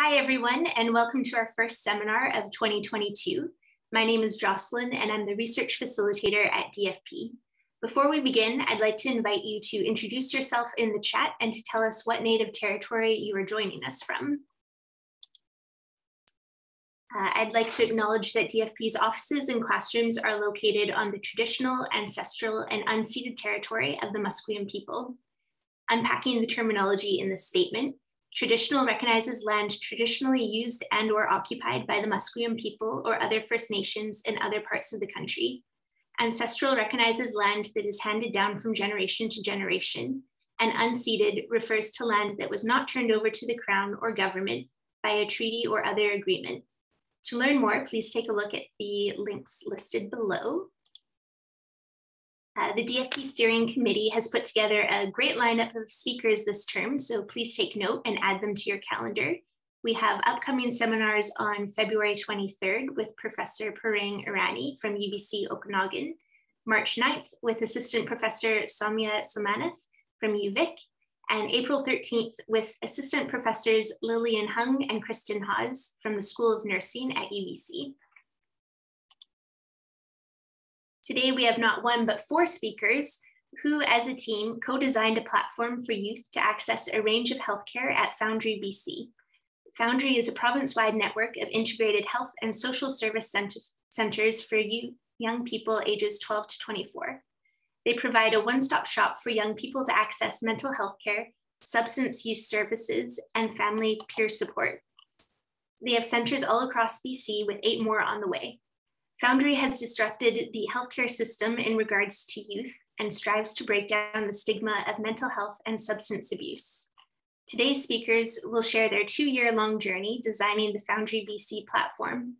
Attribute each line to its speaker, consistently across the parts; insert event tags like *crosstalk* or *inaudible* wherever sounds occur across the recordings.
Speaker 1: hi everyone, and welcome to our first seminar of 2022. My name is Jocelyn, and I'm the research facilitator at DFP. Before we begin, I'd like to invite you to introduce yourself in the chat and to tell us what native territory you are joining us from. Uh, I'd like to acknowledge that DFP's offices and classrooms are located on the traditional, ancestral, and unceded territory of the Musqueam people. Unpacking the terminology in this statement, traditional recognizes land traditionally used and or occupied by the Musqueam people or other First Nations in other parts of the country. Ancestral recognizes land that is handed down from generation to generation, and unceded refers to land that was not turned over to the Crown or government by a treaty or other agreement. To learn more, please take a look at the links listed below. Uh, the DFP Steering Committee has put together a great lineup of speakers this term, so please take note and add them to your calendar. We have upcoming seminars on February 23rd with Professor Pourang Irani from UBC Okanagan, March 9th with Assistant Professor Sowmya Somanath from UVic, and April 13th with Assistant Professors Lillian Hung and Kristen Haas from the School of Nursing at UBC. Today we have not one, but four speakers who as a team co-designed a platform for youth to access a range of healthcare at Foundry BC. Foundry is a province-wide network of integrated health and social service centers for you, young people ages 12 to 24. They provide a one-stop shop for young people to access mental health care, substance use services, and family peer support. They have centers all across BC with eight more on the way. Foundry has disrupted the healthcare system in regards to youth and strives to break down the stigma of mental health and substance abuse. Today's speakers will share their two year long journey designing the Foundry BC platform.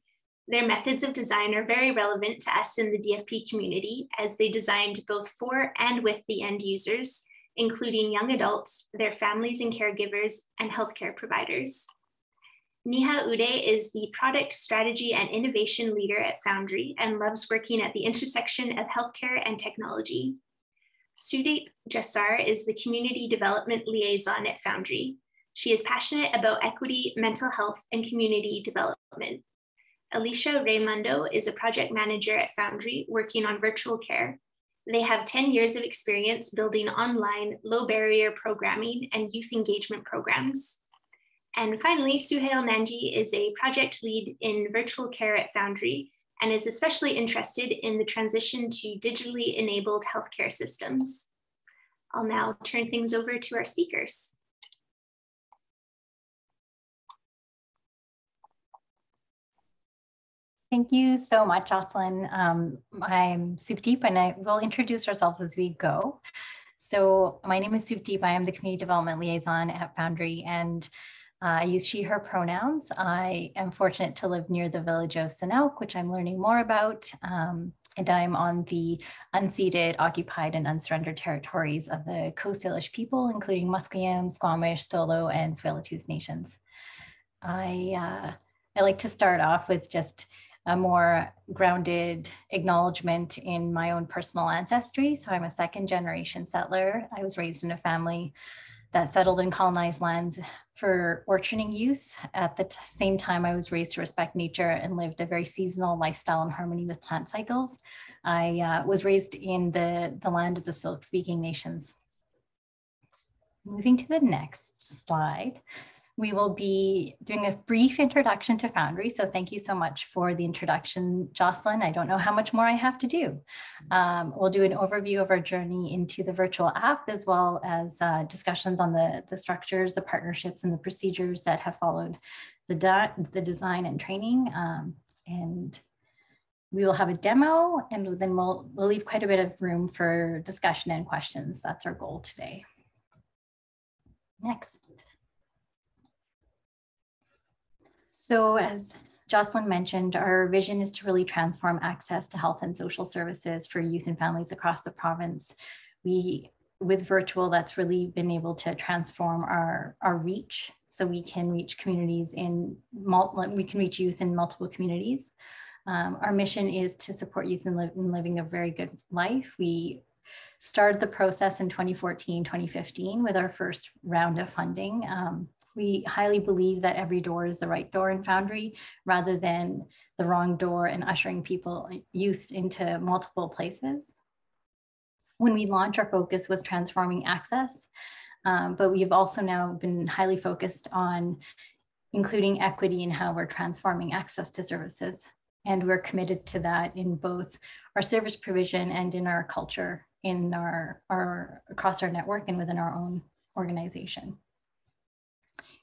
Speaker 1: Their methods of design are very relevant to us in the DFP community as they designed both for and with the end users, including young adults, their families and caregivers, and healthcare providers. Neha Uday is the product strategy and innovation leader at Foundry and loves working at the intersection of healthcare and technology. Sudeep Jasar is the community development liaison at Foundry. She is passionate about equity, mental health, and community development. Alicia Raymundo is a project manager at Foundry working on virtual care. They have 10 years of experience building online low barrier programming and youth engagement programs. And finally, Suhail Nanji is a project lead in virtual care at Foundry and is especially interested in the transition to digitally enabled healthcare systems. I'll now turn things over to our speakers.
Speaker 2: Thank you so much, Jocelyn. Um, I'm Sukdeep and I will introduce ourselves as we go. So my name is Sukdeep. I am the Community Development Liaison at Foundry and I use she, her pronouns. I am fortunate to live near the village of Sinauk, which I'm learning more about. Um, and I'm on the unceded, occupied, and unsurrendered territories of the Coast Salish people, including Musqueam, Squamish, Stolo, and Tsleil-Waututh nations. I, uh, I like to start off with just a more grounded acknowledgement in my own personal ancestry. So I'm a second generation settler. I was raised in a family that settled in colonized lands for orcharding use. At the same time, I was raised to respect nature and lived a very seasonal lifestyle in harmony with plant cycles. I uh, was raised in the, the land of the Syilx-speaking nations. Moving to the next slide we will be doing a brief introduction to Foundry. So thank you so much for the introduction, Jocelyn. I don't know how much more I have to do. Um, we'll do an overview of our journey into the virtual app, as well as uh, discussions on the, the structures, the partnerships, and the procedures that have followed the, the design and training. Um, and we will have a demo, and then we'll, we'll leave quite a bit of room for discussion and questions. That's our goal today. Next. So as Jocelyn mentioned, our vision is to really transform access to health and social services for youth and families across the province. We, with virtual, that's really been able to transform our, our reach. So we can reach communities in, we can reach youth in multiple communities. Um, our mission is to support youth in, li in living a very good life. We started the process in 2014, 2015 with our first round of funding. Um, We highly believe that every door is the right door in Foundry rather than the wrong door and ushering people, youth into multiple places. When we launched, our focus was transforming access, um, but we've also now been highly focused on including equity in how we're transforming access to services. And we're committed to that in both our service provision and in our culture, in our, our across our network and within our own organization.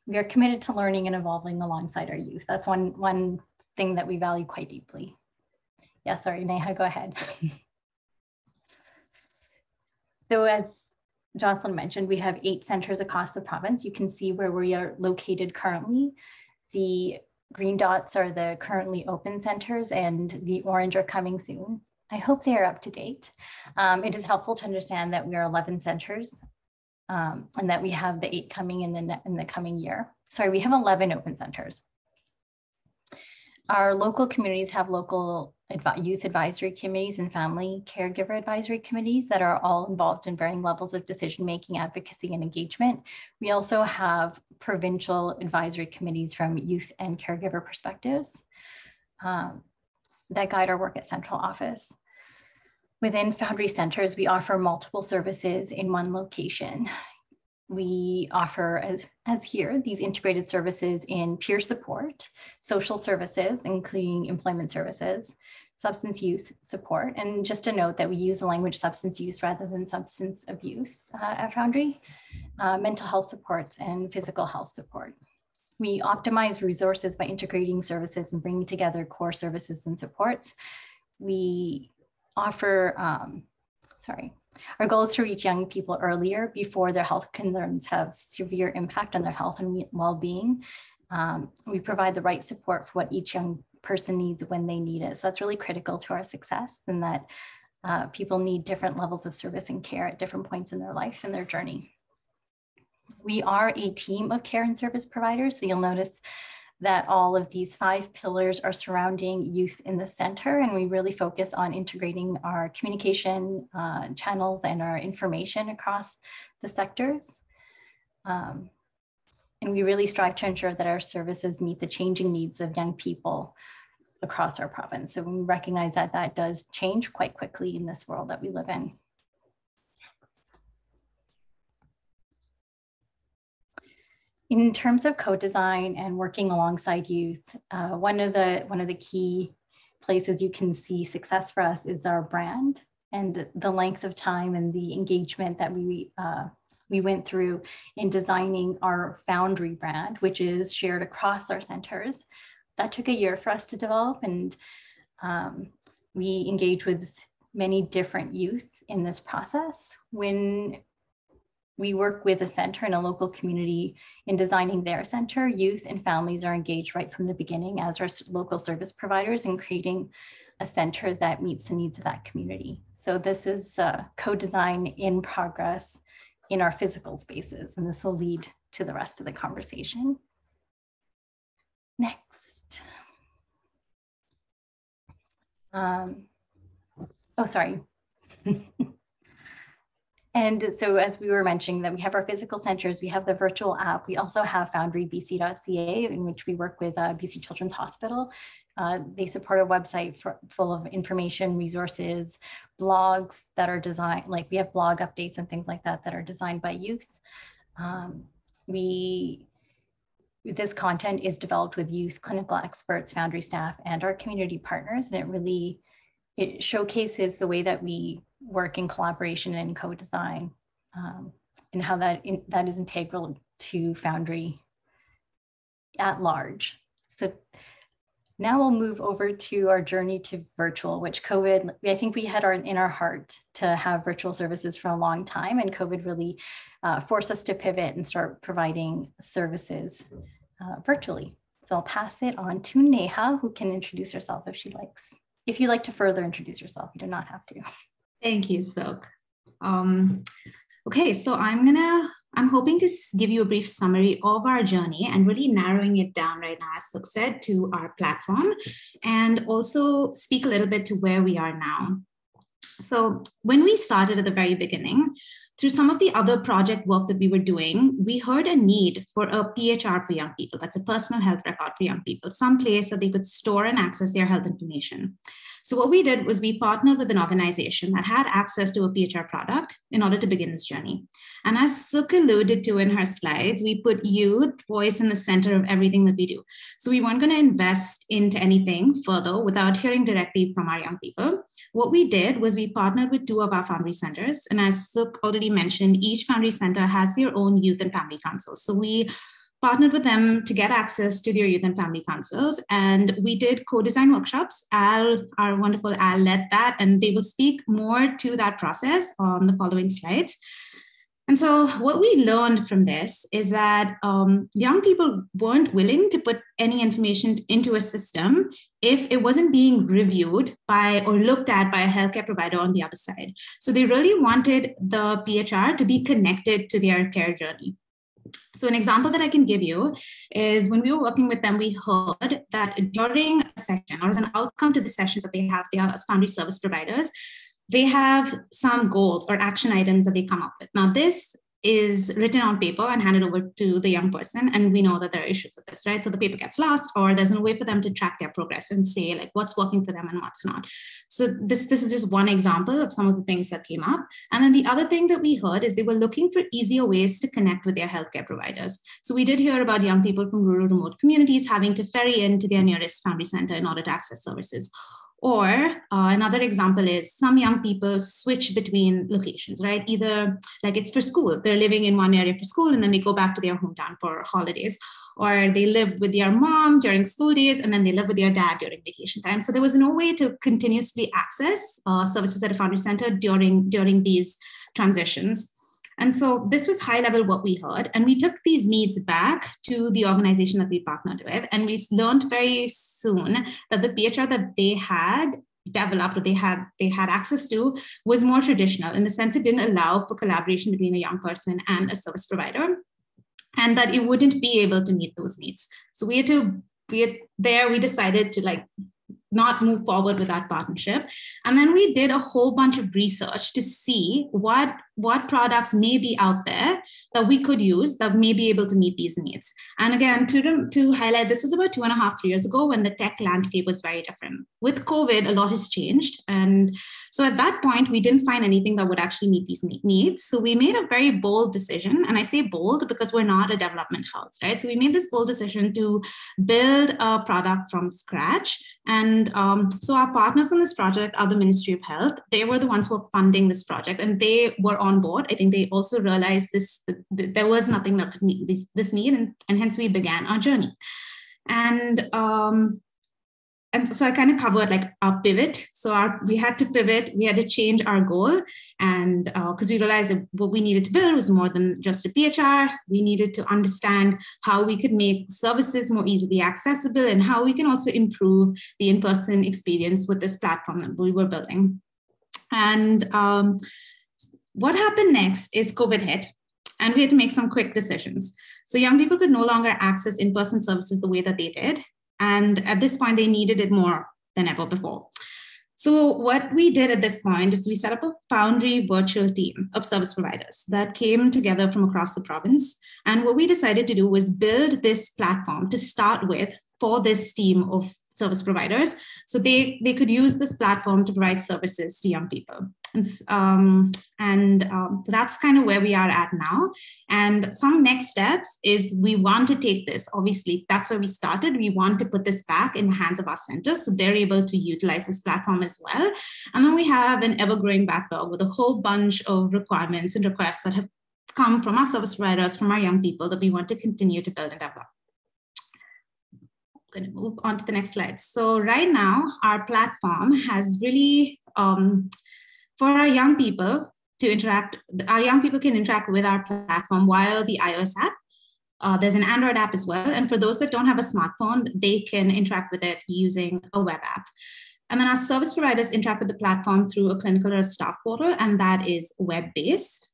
Speaker 2: We are committed to learning and evolving alongside our youth. That's one, one thing that we value quite deeply. Yeah, sorry, Neha, go ahead. *laughs* so as Jocelyn mentioned, we have eight centers across the province. You can see where we are located currently. The green dots are the currently open centers and the orange are coming soon. I hope they are up to date. Um, it is helpful to understand that we are 11 centers um, and that we have the eight coming in the, in the coming year. Sorry, we have 11 open centers. Our local communities have local youth advisory committees and family caregiver advisory committees that are all involved in varying levels of decision making, advocacy, and engagement. We also have provincial advisory committees from youth and caregiver perspectives um, that guide our work at central office. Within Foundry Centers, we offer multiple services in one location we offer as, as here these integrated services in peer support, social services, including employment services, substance use support. And just a note that we use the language substance use rather than substance abuse uh, at Foundry, uh, mental health supports and physical health support. We optimize resources by integrating services and bringing together core services and supports. We offer, um, sorry, our goal is to reach young people earlier before their health concerns have severe impact on their health and well-being. Um, we provide the right support for what each young person needs when they need it. So that's really critical to our success and that uh, people need different levels of service and care at different points in their life and their journey. We are a team of care and service providers. So you'll notice that all of these five pillars are surrounding youth in the center, and we really focus on integrating our communication uh, channels and our information across the sectors. Um, and we really strive to ensure that our services meet the changing needs of young people across our province. So we recognize that that does change quite quickly in this world that we live in. In terms of co-design and working alongside youth, uh, one of the one of the key places you can see success for us is our brand and the length of time and the engagement that we uh, we went through in designing our Foundry brand, which is shared across our centers. That took a year for us to develop, and um, we engage with many different youth in this process. When we work with a center and a local community in designing their center. Youth and families are engaged right from the beginning as our local service providers in creating a center that meets the needs of that community. So this is co-design in progress in our physical spaces, and this will lead to the rest of the conversation. Next. Um, oh, sorry. *laughs* And so as we were mentioning that we have our physical centers, we have the virtual app. We also have foundrybc.ca in which we work with uh, BC Children's Hospital. Uh, they support a website for, full of information, resources, blogs that are designed, like we have blog updates and things like that that are designed by youth. Um, we this content is developed with youth clinical experts, Foundry staff, and our community partners, and it really it showcases the way that we work in collaboration and co-design um, and how that in, that is integral to Foundry at large. So now we'll move over to our journey to virtual, which COVID, I think we had our in our heart to have virtual services for a long time, and COVID really uh, forced us to pivot and start providing services uh, virtually. So I'll pass it on to Neha, who can introduce herself if she likes. If you'd like to further introduce yourself, you do not have to.
Speaker 3: Thank you, Suk. Um, okay, so I'm gonna, I'm hoping to give you a brief summary of our journey and really narrowing it down right now, as Suk said, to our platform and also speak a little bit to where we are now. So when we started at the very beginning, through some of the other project work that we were doing, we heard a need for a PHR for young people. That's a personal health record for young people, some place that they could store and access their health information. So what we did was we partnered with an organization that had access to a PHR product in order to begin this journey. And as Suk alluded to in her slides, we put youth voice in the center of everything that we do. So we weren't going to invest into anything further without hearing directly from our young people. What we did was we partnered with two of our Foundry centers. And as Suk already mentioned, each Foundry center has their own youth and family council. So we partnered with them to get access to their youth and family councils. And we did co-design workshops. Al, our wonderful Al led that, and they will speak more to that process on the following slides. And so, what we learned from this is that um, young people weren't willing to put any information into a system if it wasn't being reviewed by or looked at by a healthcare provider on the other side. So, they really wanted the PHR to be connected to their care journey. So, an example that I can give you is when we were working with them, we heard that during a session or as an outcome to the sessions that they have, they are as Foundry service providers, they have some goals or action items that they come up with. Now, this is written on paper and handed over to the young person and we know that there are issues with this right? So the paper gets lost or there's no way for them to track their progress and say like what's working for them and what's not. So this this is just one example of some of the things that came up. And then the other thing that we heard is they were looking for easier ways to connect with their healthcare providers. So we did hear about young people from rural remote communities having to ferry into their nearest family center in order to access services or uh, another example is some young people switch between locations, right? Either like it's for school, they're living in one area for school and then they go back to their hometown for holidays, or they live with their mom during school days and then they live with their dad during vacation time. So there was no way to continuously access uh, services at a Foundry Center during, during these transitions. And so this was high level what we heard. And we took these needs back to the organization that we partnered with. And we learned very soon that the PHR that they had developed or they had they had access to was more traditional in the sense it didn't allow for collaboration between a young person and a service provider and that it wouldn't be able to meet those needs so we had to we had there we decided to like not move forward with that partnership and then we did a whole bunch of research to see what what products may be out there that we could use that may be able to meet these needs. And again, to, to highlight, this was about two and a half years ago when the tech landscape was very different. With COVID, a lot has changed. And so at that point, we didn't find anything that would actually meet these needs. So we made a very bold decision. And I say bold because we're not a development house, right? So we made this bold decision to build a product from scratch. And um, so our partners in this project are the Ministry of Health. They were the ones who were funding this project and they were on board, I think they also realized this there was nothing that could meet this, this need, and, and hence we began our journey. And um, and so I kind of covered like our pivot. So our we had to pivot, we had to change our goal, and because uh, we realized that what we needed to build was more than just a PHR. We needed to understand how we could make services more easily accessible and how we can also improve the in-person experience with this platform that we were building. And um, what happened next is COVID hit, and we had to make some quick decisions. So young people could no longer access in person services the way that they did. And at this point, they needed it more than ever before. So, what we did at this point is we set up a Foundry virtual team of service providers that came together from across the province. And what we decided to do was build this platform to start with for this team of service providers. So they, they could use this platform to provide services to young people. And, um, and um, that's kind of where we are at now. And some next steps is we want to take this, obviously, that's where we started. We want to put this back in the hands of our centers so they're able to utilize this platform as well. And then we have an ever growing backlog with a whole bunch of requirements and requests that have come from our service providers, from our young people that we want to continue to build and develop going to move on to the next slide. So right now, our platform has really, um, for our young people to interact, our young people can interact with our platform via the iOS app. Uh, there's an Android app as well. And for those that don't have a smartphone, they can interact with it using a web app. And then our service providers interact with the platform through a clinical or a staff portal, and that is web-based.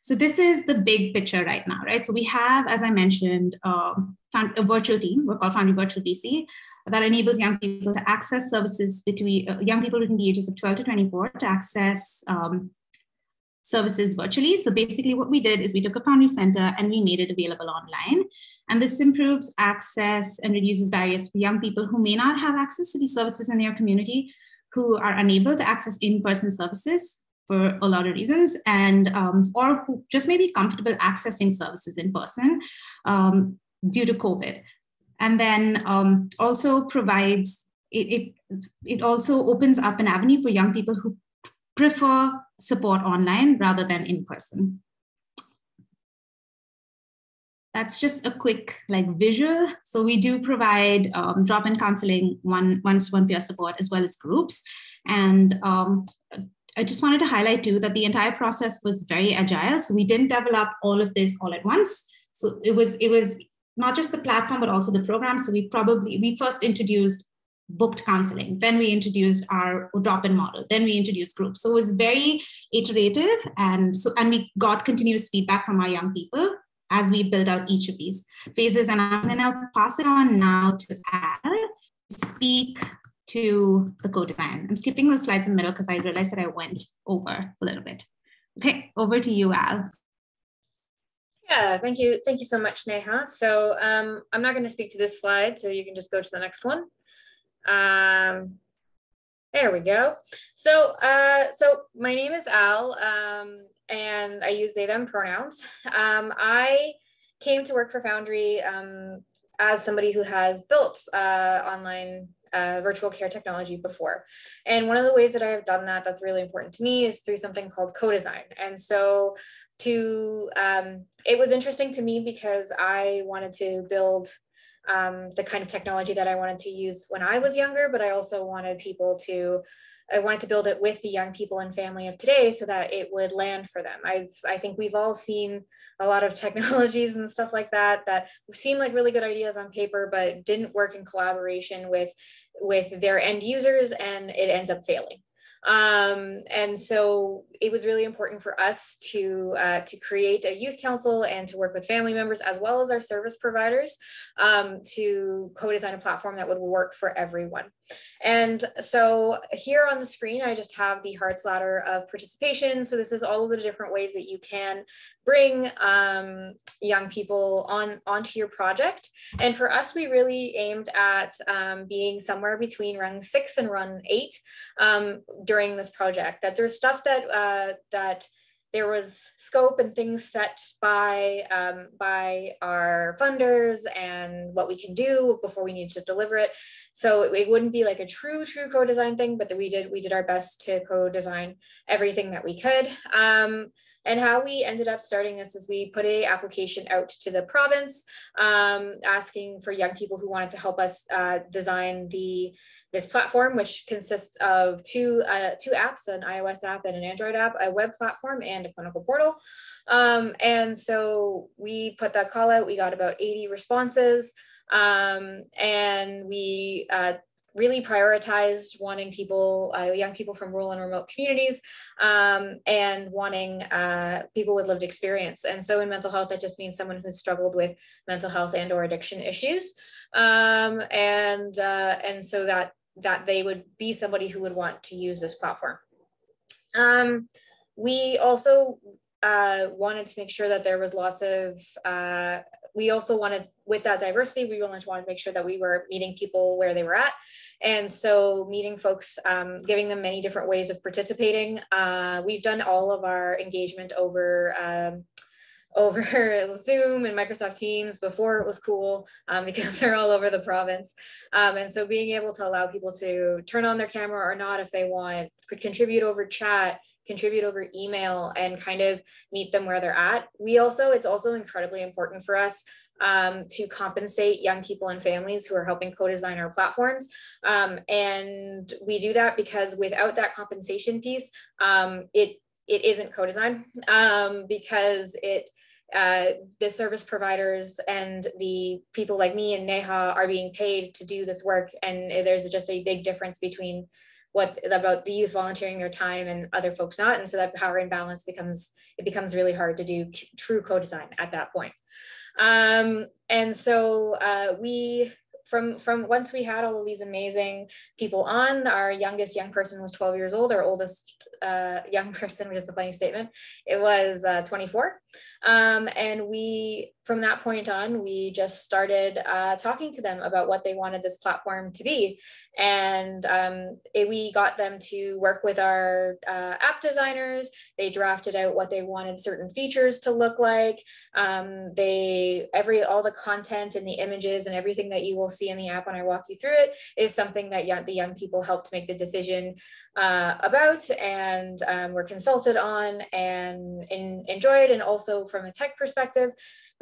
Speaker 3: So this is the big picture right now, right? So we have, as I mentioned, um, a virtual team, we're called Foundry Virtual BC, that enables young people to access services between uh, young people between the ages of 12 to 24 to access um, services virtually. So basically what we did is we took a Foundry Center and we made it available online. And this improves access and reduces barriers for young people who may not have access to these services in their community, who are unable to access in-person services for a lot of reasons and um, or who just may be comfortable accessing services in person um, due to covid and then um, also provides it, it, it also opens up an avenue for young people who prefer support online rather than in person that's just a quick like visual so we do provide um, drop-in counseling one one-to-one peer support as well as groups and um, I just wanted to highlight too that the entire process was very agile. So we didn't develop all of this all at once. So it was it was not just the platform but also the program. So we probably we first introduced booked counseling, then we introduced our drop-in model, then we introduced groups. So it was very iterative, and so and we got continuous feedback from our young people as we built out each of these phases. And I'm going to pass it on now to Al speak to the co-design. I'm skipping those slides in the middle because I realized that I went over a little bit. Okay, over to you, Al.
Speaker 4: Yeah, thank you. Thank you so much, Neha. So um, I'm not going to speak to this slide, so you can just go to the next one. Um, there we go. So, uh, so my name is Al, um, and I use they, them pronouns. Um, I came to work for Foundry um, as somebody who has built uh, online uh, virtual care technology before. And one of the ways that I have done that that's really important to me is through something called co-design. And so to, um, it was interesting to me because I wanted to build um, the kind of technology that I wanted to use when I was younger, but I also wanted people to I wanted to build it with the young people and family of today so that it would land for them. I've I think we've all seen a lot of *laughs* technologies and stuff like that that seem like really good ideas on paper but didn't work in collaboration with with their end users and it ends up failing. Um, and so it was really important for us to uh, to create a youth council and to work with family members as well as our service providers um, to co-design a platform that would work for everyone. And so here on the screen, I just have the Hart's ladder of participation. So this is all of the different ways that you can bring um, young people on onto your project. And for us, we really aimed at um, being somewhere between rung six and rung eight um, during this project. That there's stuff that uh, that there was scope and things set by um, by our funders and what we can do before we need to deliver it. So it, it wouldn't be like a true true co-design thing, but that we did we did our best to co-design everything that we could. Um, and how we ended up starting this is we put a application out to the province um, asking for young people who wanted to help us uh, design the this platform, which consists of two, uh, two apps, an iOS app and an Android app, a web platform and a clinical portal. Um, and so we put that call out, we got about 80 responses um, and we uh, really prioritized wanting people, uh, young people from rural and remote communities, um, and wanting uh, people with lived experience. And so in mental health, that just means someone who's struggled with mental health and or addiction issues. Um, and, uh, and so that, that they would be somebody who would want to use this platform. Um, we also uh, wanted to make sure that there was lots of uh, we also wanted with that diversity we really wanted to make sure that we were meeting people where they were at and so meeting folks um, giving them many different ways of participating uh, we've done all of our engagement over um, over *laughs* Zoom and Microsoft Teams before it was cool um, *laughs* because they're all over the province. Um, and so being able to allow people to turn on their camera or not if they want, could contribute over chat, contribute over email and kind of meet them where they're at. We also, it's also incredibly important for us um, to compensate young people and families who are helping co-design our platforms. Um, and we do that because without that compensation piece, um, it, it isn't co-design um, because it, uh, the service providers and the people like me and Neha are being paid to do this work. And there's just a big difference between what about the youth volunteering their time and other folks not and so that power imbalance becomes it becomes really hard to do true co-design at that point. Um, and so uh, we from from once we had all of these amazing people on our youngest young person was 12 years old our oldest uh, young *laughs* person which is a funny statement it was uh, 24 um, and we from that point on we just started uh, talking to them about what they wanted this platform to be. And um, it, we got them to work with our uh, app designers. They drafted out what they wanted certain features to look like. Um, they every all the content and the images and everything that you will see in the app when i walk you through it is something that young, the young people helped make the decision uh, about and um, were consulted on and in, enjoyed and also from a tech perspective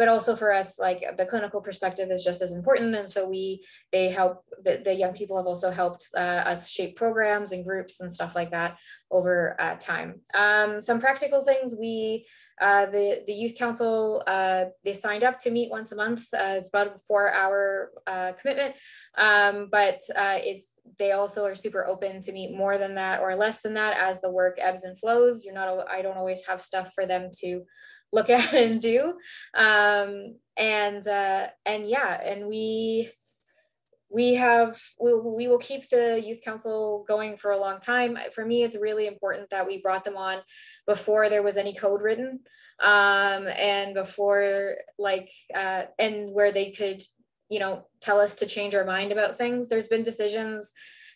Speaker 4: but also for us like the clinical perspective is just as important. And so we they help the, the young people have also helped uh, us shape programs and groups and stuff like that over uh, time. Um, some practical things we uh, the the youth council uh, they signed up to meet once a month. Uh, it's about a four hour uh, commitment. Um, but it's they also are super open to meet more than that or less than that as the work ebbs and flows. You're not i don't always have stuff for them to look *laughs* at and do. Um, and uh, and yeah, and we we have we, we will keep the youth council going for a long time for me it's really important that we brought them on before there was any code written um, and before like uh, and where they could you know tell us to change our mind about things there's been decisions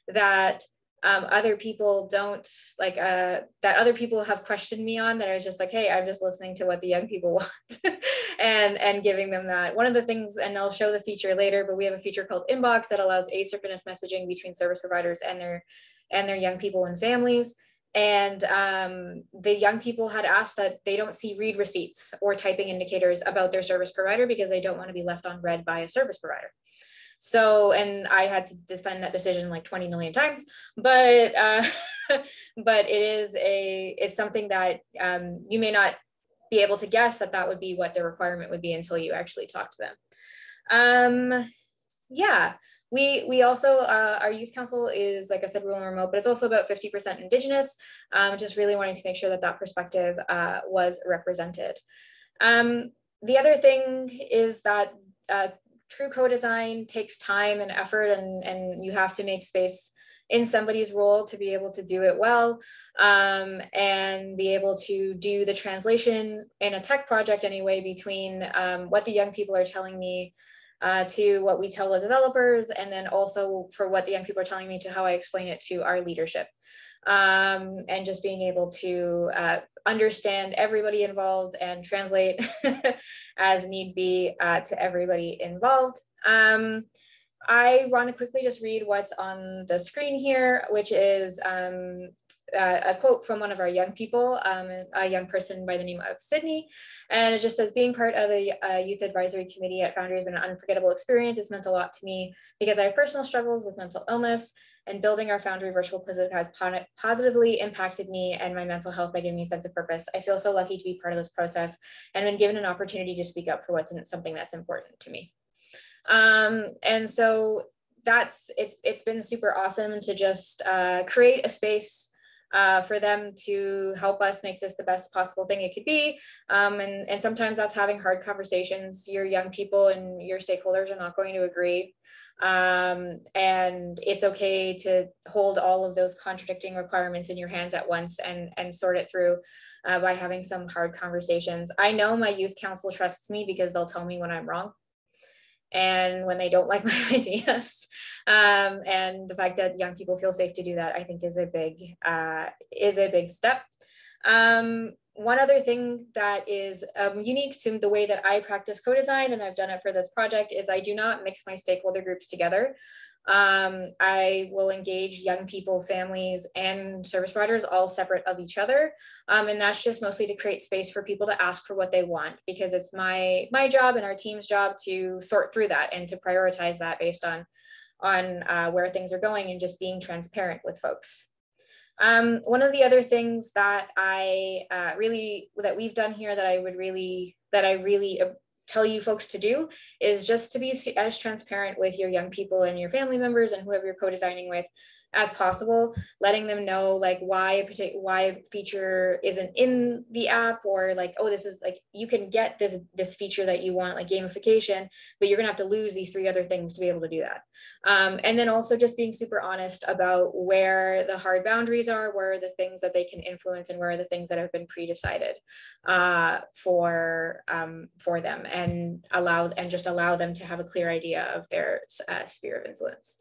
Speaker 4: that um, other people don't like uh, that other people have questioned me on that I was just like, hey, I'm just listening to what the young people *laughs* want and and giving them that. One of the things, and I'll show the feature later, but we have a feature called Inbox that allows asynchronous messaging between service providers and their and their young people and families. And um, the young people had asked that they don't see read receipts or typing indicators about their service provider because they don't want to be left on read by a service provider. So, and I had to defend that decision like 20 million times, but, uh, *laughs* but it is a, it's something that um, you may not be able to guess that that would be what the requirement would be until you actually talk to them. Um, yeah, we, we also, uh, our youth council is, like I said, rural and remote, but it's also about 50% indigenous, um, just really wanting to make sure that that perspective uh, was represented. Um, the other thing is that uh, true co-design takes time and effort and, and you have to make space in somebody's role to be able to do it well um, and be able to do the translation in a tech project anyway between um, what the young people are telling me uh, to what we tell the developers and then also for what the young people are telling me to how I explain it to our leadership um, and just being able to uh, understand everybody involved and translate *laughs* as need be uh, to everybody involved. Um, I want to quickly just read what's on the screen here, which is um, uh, a quote from one of our young people, um, a young person by the name of Sydney. And it just says, being part of the uh, youth advisory committee at Foundry has been an unforgettable experience. It's meant a lot to me because I have personal struggles with mental illness and building our Foundry virtual positive has positively impacted me and my mental health by giving me a sense of purpose. I feel so lucky to be part of this process and been given an opportunity to speak up for what's something that's important to me. Um, and so that's it's it's been super awesome to just uh, create a space uh, for them to help us make this the best possible thing it could be. Um, and, and sometimes that's having hard conversations. Your young people and your stakeholders are not going to agree. Um, and it's okay to hold all of those contradicting requirements in your hands at once and, and sort it through uh, by having some hard conversations. I know my youth council trusts me because they'll tell me when I'm wrong and when they don't *laughs* like my ideas. Um, and the fact that young people feel safe to do that, I think is a big, uh, is a big step. Um, one other thing that is um, unique to the way that I practice co-design, and I've done it for this project, is I do not mix my stakeholder groups together. Um, I will engage young people, families, and service providers all separate of each other. Um, and that's just mostly to create space for people to ask for what they want because it's my my job and our team's job to sort through that and to prioritize that based on on uh, where things are going and just being transparent with folks. Um, one of the other things that I uh, really that we've done here that I would really that I really tell you folks to do is just to be as transparent with your young people and your family members and whoever you're co-designing with as possible, letting them know like why a particular why a feature isn't in the app or like, oh, this is like you can get this this feature that you want, like gamification, but you're gonna have to lose these three other things to be able to do that. Um, and then also just being super honest about where the hard boundaries are, where are the things that they can influence and where are the things that have been pre-decided uh, for um, for them and allow and just allow them to have a clear idea of their uh, sphere of influence.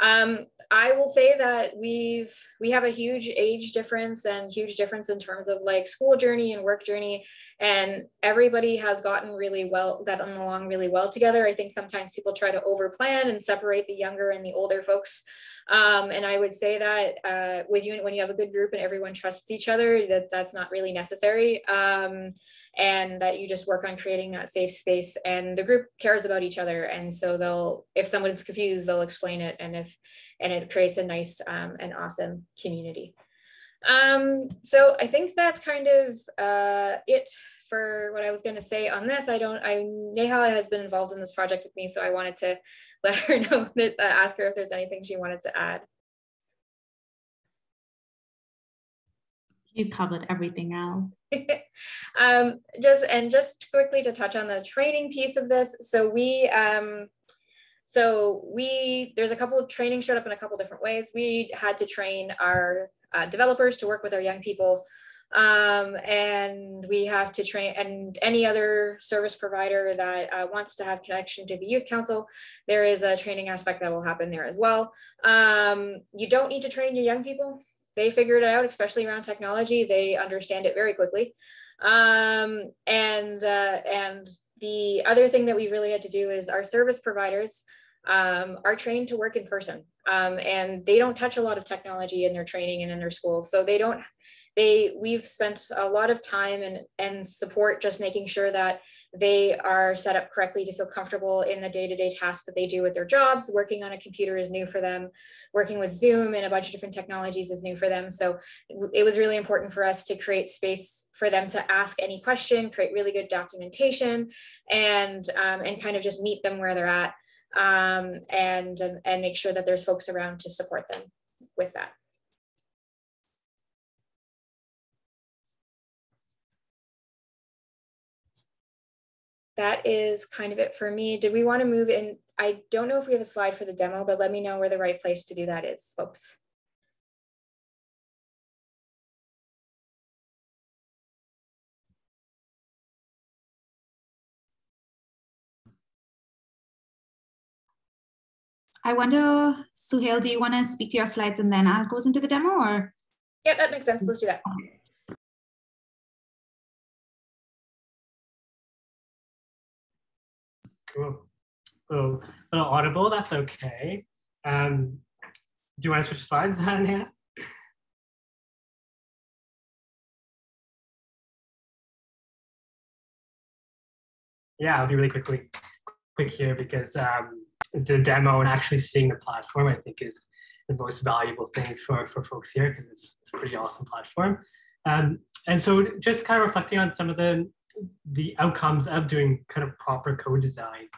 Speaker 4: Um, I will say that we've we have a huge age difference and huge difference in terms of like school journey and work journey, and everybody has gotten really well gotten along really well together. I think sometimes people try to overplan and separate the younger and the older folks. Um, and I would say that uh, with you, when you have a good group and everyone trusts each other, that that's not really necessary. Um, and that you just work on creating that safe space and the group cares about each other. And so they'll if someone's confused they'll explain it and if and it creates a nice um, and awesome community. Um, so i think that's kind of uh, it for what i was going to say on this. I don't i neha has been involved in this project with me so i wanted to *laughs* let her know that uh, ask her if there's anything she wanted to add
Speaker 3: you covered everything else *laughs*
Speaker 4: um, just and just quickly to touch on the training piece of this. So we um, so we there's a couple of training showed up in a couple different ways. We had to train our uh, developers to work with our young people. Um, and we have to train and any other service provider that uh, wants to have connection to the youth council there is a training aspect that will happen there as well um, you don't need to train your young people they figure it out, especially around technology. They understand it very quickly. Um, and uh, and the other thing that we really had to do is our service providers um, are trained to work in person, um, and they don't touch a lot of technology in their training and in their schools. So they don't. They we've spent a lot of time and and support just making sure that they are set up correctly to feel comfortable in the day-to-day tasks that they do with their jobs. Working on a computer is new for them. Working with zoom and a bunch of different technologies is new for them. So it was really important for us to create space for them to ask any question create really good documentation and um, and kind of just meet them where they're at um, and and make sure that there's folks around to support them with that that is kind of it for me. Did we want to move in? I don't know if we have a slide for the demo, but let me know where the right place to do that is, folks.
Speaker 3: I wonder, Suhail, do you want to speak to your slides and then I'll goes into the demo or?
Speaker 4: Yeah, that makes sense. Let's do that.
Speaker 5: Cool. Oh, a little audible, that's okay. Um, do you want to switch slides, *laughs* Hannah? Yeah, I'll be really quickly quick here because um, the demo and actually seeing the platform, I think, is the most valuable thing for, for folks here because it's, it's a pretty awesome platform. Um, and so just kind of reflecting on some of the the outcomes of doing kind of proper co-design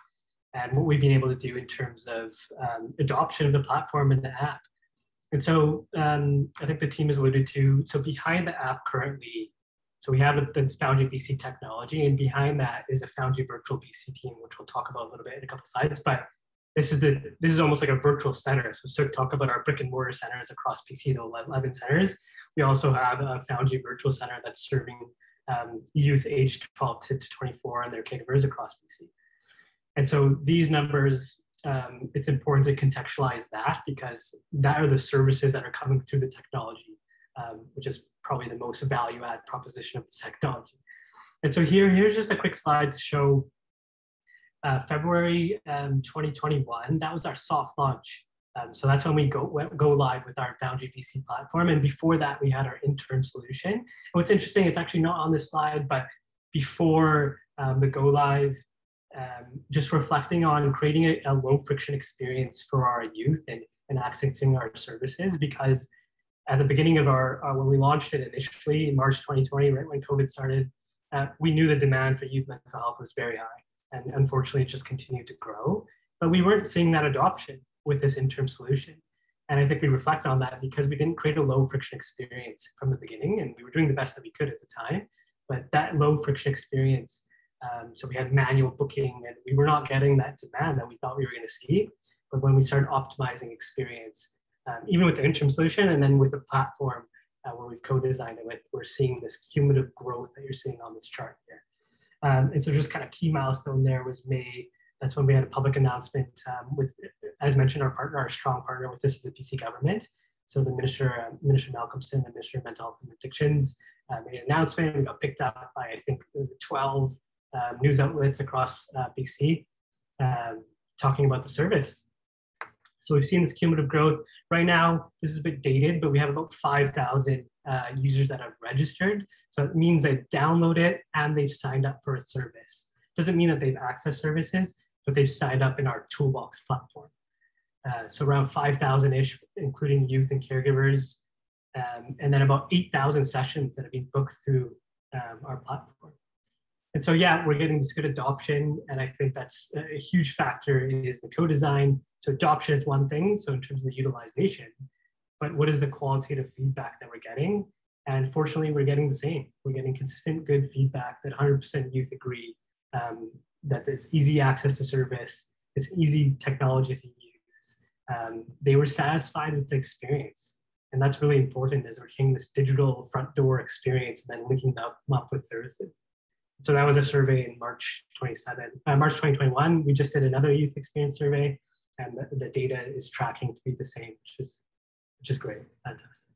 Speaker 5: and what we've been able to do in terms of um, adoption of the platform and the app. And so um, I think the team has alluded to, so behind the app currently, so we have the, Foundry BC technology and behind that is a Foundry virtual BC team, which we'll talk about a little bit in a couple slides, but this is the this is almost like a virtual center. So Suk talk about our brick and mortar centers across BC, the 11 centers. We also have a Foundry virtual center that's serving um, youth aged 12 to 24 and their caregivers across BC. And so these numbers, um, it's important to contextualize that because that are the services that are coming through the technology, um, which is probably the most value add proposition of the technology. And so here, here's just a quick slide to show uh, February um, 2021, that was our soft launch. Um, so that's when we go, go live with our Foundry BC platform. And before that, we had our intern solution. And what's interesting, it's actually not on this slide, but before um, the go live, um, just reflecting on creating a, a, low friction experience for our youth and, and accessing our services because at the beginning of our, uh, when we launched it initially in March 2020, right when COVID started, uh, we knew the demand for youth mental health was very high. And unfortunately, it just continued to grow. But we weren't seeing that adoption with this interim solution. And I think we reflect on that because we didn't create a low friction experience from the beginning, and we were doing the best that we could at the time. But that low friction experience, um, so we had manual booking, and we were not getting that demand that we thought we were going to see. But when we started optimizing experience, um, even with the interim solution, and then with the platform uh, where we've co-designed it with, we're seeing this cumulative growth that you're seeing on this chart here. Um, and so just kind of key milestone there was May that's when we had a public announcement um, with, as mentioned, our partner, our strong partner with this is the BC government. So the Minister, uh, Minister Malcolmson, the Minister of Mental Health and Addictions, uh, made an announcement. We got picked up by I think it was 12 uh, news outlets across uh, BC um, talking about the service. So we've seen this cumulative growth. Right now, this is a bit dated, but we have about 5,000 uh, users that have registered. So it means they've downloaded it and they've signed up for a service. Doesn't mean that they've accessed services, but they've signed up in our toolbox platform. Uh, so around 5,000-ish, including youth and caregivers, um, and then about 8,000 sessions that have been booked through um, our platform. And so, yeah, we're getting this good adoption, and I think that's a huge factor is the co-design. So adoption is one thing, so in terms of the utilization, but what is the qualitative feedback that we're getting? And fortunately, we're getting the same. We're getting consistent good feedback that 100% youth agree um, that it's easy access to service, it's easy technology to use. Um, they were satisfied with the experience. And that's really important as we're seeing this digital front door experience and then linking them up with services. So that was a survey in March 27, uh, March 2021. We just did another youth experience survey and the, the, data is tracking to be the same, which is, which is great, fantastic.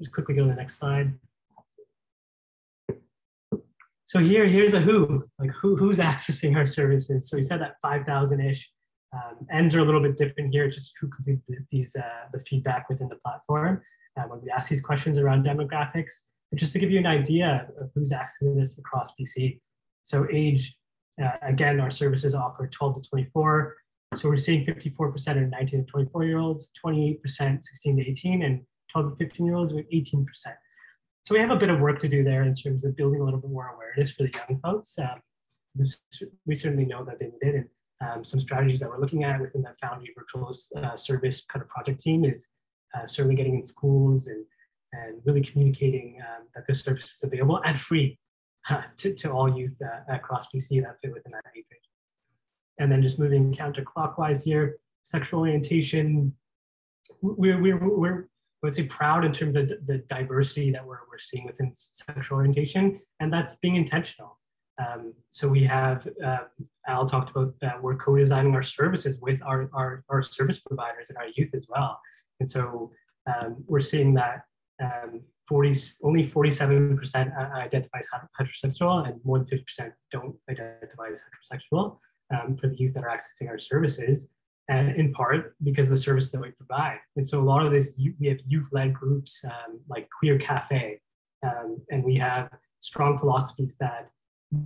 Speaker 5: Just quickly go to the next slide. So here, here's a who, like who, who's *laughs* accessing our services. So we said that 5,000-ish. Um, ends are a little bit different here, just who complete these, uh, the feedback within the platform. Uh, when we ask these questions around demographics, but just to give you an idea of who's accessing this across BC. So age, uh, again, our services offer 12 to 24. So we're seeing 54% are 19 to 24 year olds, 28% 16 to 18, and 12 to 15 year olds with 18%. So we have a bit of work to do there in terms of building a little bit more awareness for the young folks. Um, we certainly know that they need it. And um, some strategies that we're looking at within that Foundry virtual uh, service kind of project team is uh, certainly getting in schools and, and really communicating um, that this service is available and free to, to all youth uh, across BC that fit within that age range. And then just moving counterclockwise here, sexual orientation, we're, we're, we're I would say proud in terms of the diversity that we're, we're seeing within sexual orientation, and that's being intentional. Um, so we have, uh, Al talked about that we're co-designing our services with our, our, our, service providers and our youth as well. And so um, we're seeing that um, 40, only 47% identify as heterosexual and more than 50% don't identify as heterosexual um, for the youth that are accessing our services and in part because of the service that we provide. And so a lot of this, we have youth-led groups um, like Queer Cafe, um, and we have strong philosophies that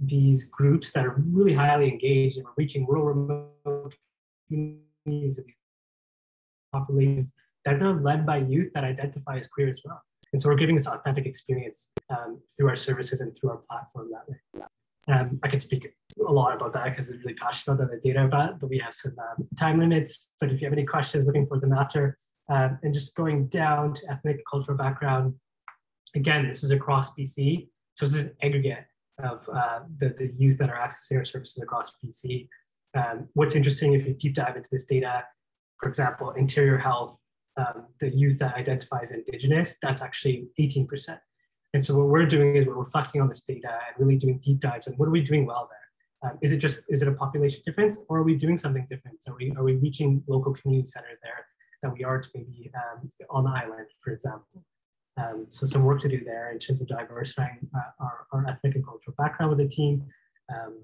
Speaker 5: these groups that are really highly engaged and reaching rural remote communities of populations that are led by youth that identify as queer as well. And so we're giving this authentic experience um, through our services and through our platform that way. Um, I could speak a lot about that because I'm really passionate about the data about but we have some um, time limits. But if you have any questions, looking for them after. Um, and just going down to ethnic cultural background, again, this is across BC. So this is an aggregate of uh, the, the youth that are accessing our services across BC. Um, what's interesting, if you deep dive into this data, for example, interior health, um, the youth that identifies Indigenous, that's actually 18%. And so what we're doing is we're reflecting on this data and really doing deep dives and what are we doing well there? Um, is it just, is it a population difference or are we doing something different? Are we, are we reaching local community centers there that we are to maybe um, on the island, for example? Um, so some work to do there in terms of diversifying uh, our, our ethnic and cultural background with the team. Um,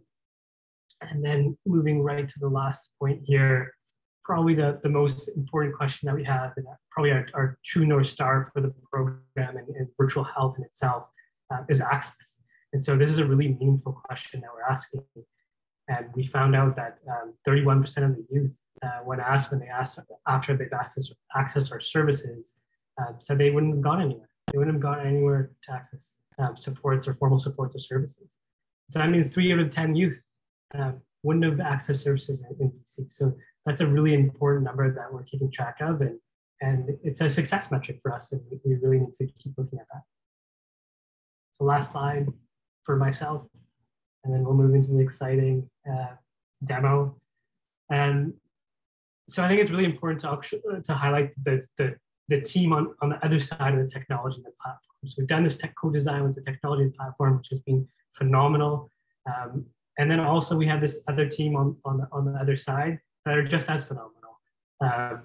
Speaker 5: and then moving right to the last point here, probably the, the most important question that we have, and probably our, our true North Star for the program virtual health in itself, uh, is access. And so this is a really meaningful question that we're asking. And we found out that 31% um, of the youth, uh, when asked, when they asked after they've accessed, access our services, um, said they wouldn't have gone anywhere. They wouldn't have gone anywhere to access um, supports or formal supports or services. So that means three out of 10 youth um, wouldn't have accessed services in, in BC. So that's a really important number that we're keeping track of. And and it's a success metric for us, and we really need to keep looking at that. So last slide for myself, and then we'll move into the exciting uh, demo. And so I think it's really important to, to highlight the, the, the team on, on the other side of the technology and the platform. So we've done this tech co-design with the technology platform, which has been phenomenal. Um, and then also we have this other team on, on, the, on the other side that are just as phenomenal. Um,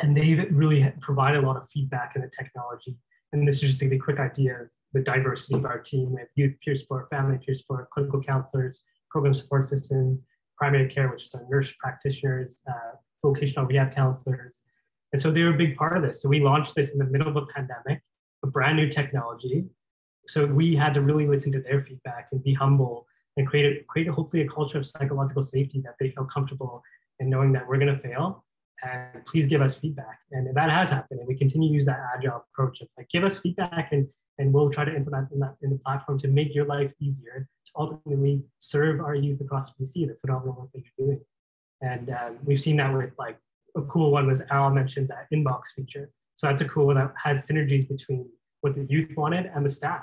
Speaker 5: and they've really provide a lot of feedback in the technology. And this is just a quick idea of the diversity of our team. We have youth peer support, family peer support, clinical counselors, program support systems, primary care, which is our nurse practitioners, uh, vocational rehab counselors. And so they were a big part of this. So we launched this in the middle of a pandemic, a brand new technology. So we had to really listen to their feedback and be humble and create, a, create a, hopefully a culture of psychological safety that they feel comfortable in knowing that we're going to fail and please give us feedback. And that has happened. And we continue to use that agile approach of like, give us feedback and, and we'll try to implement in, that, in the platform to make your life easier to ultimately serve our youth across BC, the phenomenal work that you're doing. And um, we've seen that with like a cool one was Al mentioned that inbox feature. So that's a cool one that has synergies between what the youth wanted and the staff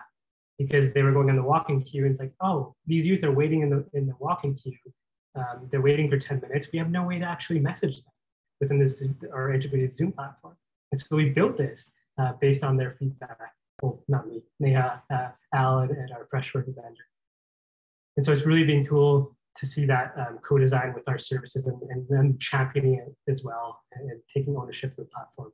Speaker 5: because they were going in the walk-in queue and it's like, oh, these youth are waiting in the in the walk-in queue. Um, they're waiting for 10 minutes. We have no way to actually message them within this our integrated Zoom platform. And so we built this uh, based on their feedback. Well, not me, Neha, uh, Alan, and our Freshworks vendor. And so it's really been cool to see that um, co-design with our services and, and them championing it as well and, and taking ownership of the platform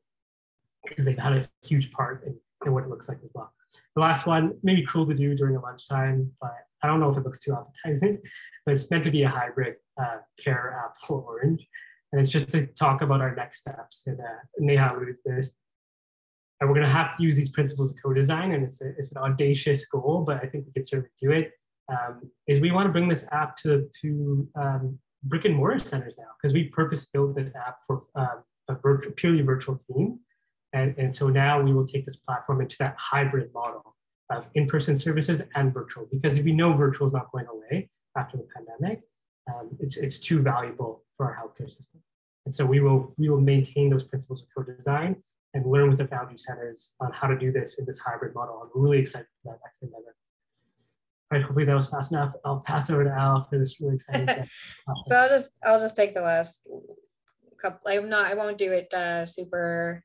Speaker 5: because they've had a huge part in, in what it looks like as well. The last one, maybe cool to do during a lunchtime, but I don't know if it looks too appetizing, but it's meant to be a hybrid uh, pear, apple, orange. And it's just to talk about our next steps. And uh, Neha alluded to this. And we're going to have to use these principles of co-design, and it's, a, it's an audacious goal, but I think we can certainly do it. Um, is we want to bring this app to, to um, brick and mortar centers now, because we purpose built this app for um, a virtual, purely virtual team. And, and so now we will take this platform into that hybrid model of in-person services and virtual, because we know virtual is not going away after the pandemic, um, it's, it's too valuable for our healthcare system. And so we will, we will maintain those principles of co-design and learn with the Foundry Centers on how to do this in this hybrid model. I'm really excited for that next endeavor. All right, hopefully that was fast enough. I'll pass over to Al for this really exciting. *laughs*
Speaker 4: so I'll just I'll just take the last couple. I'm not I won't do it uh, super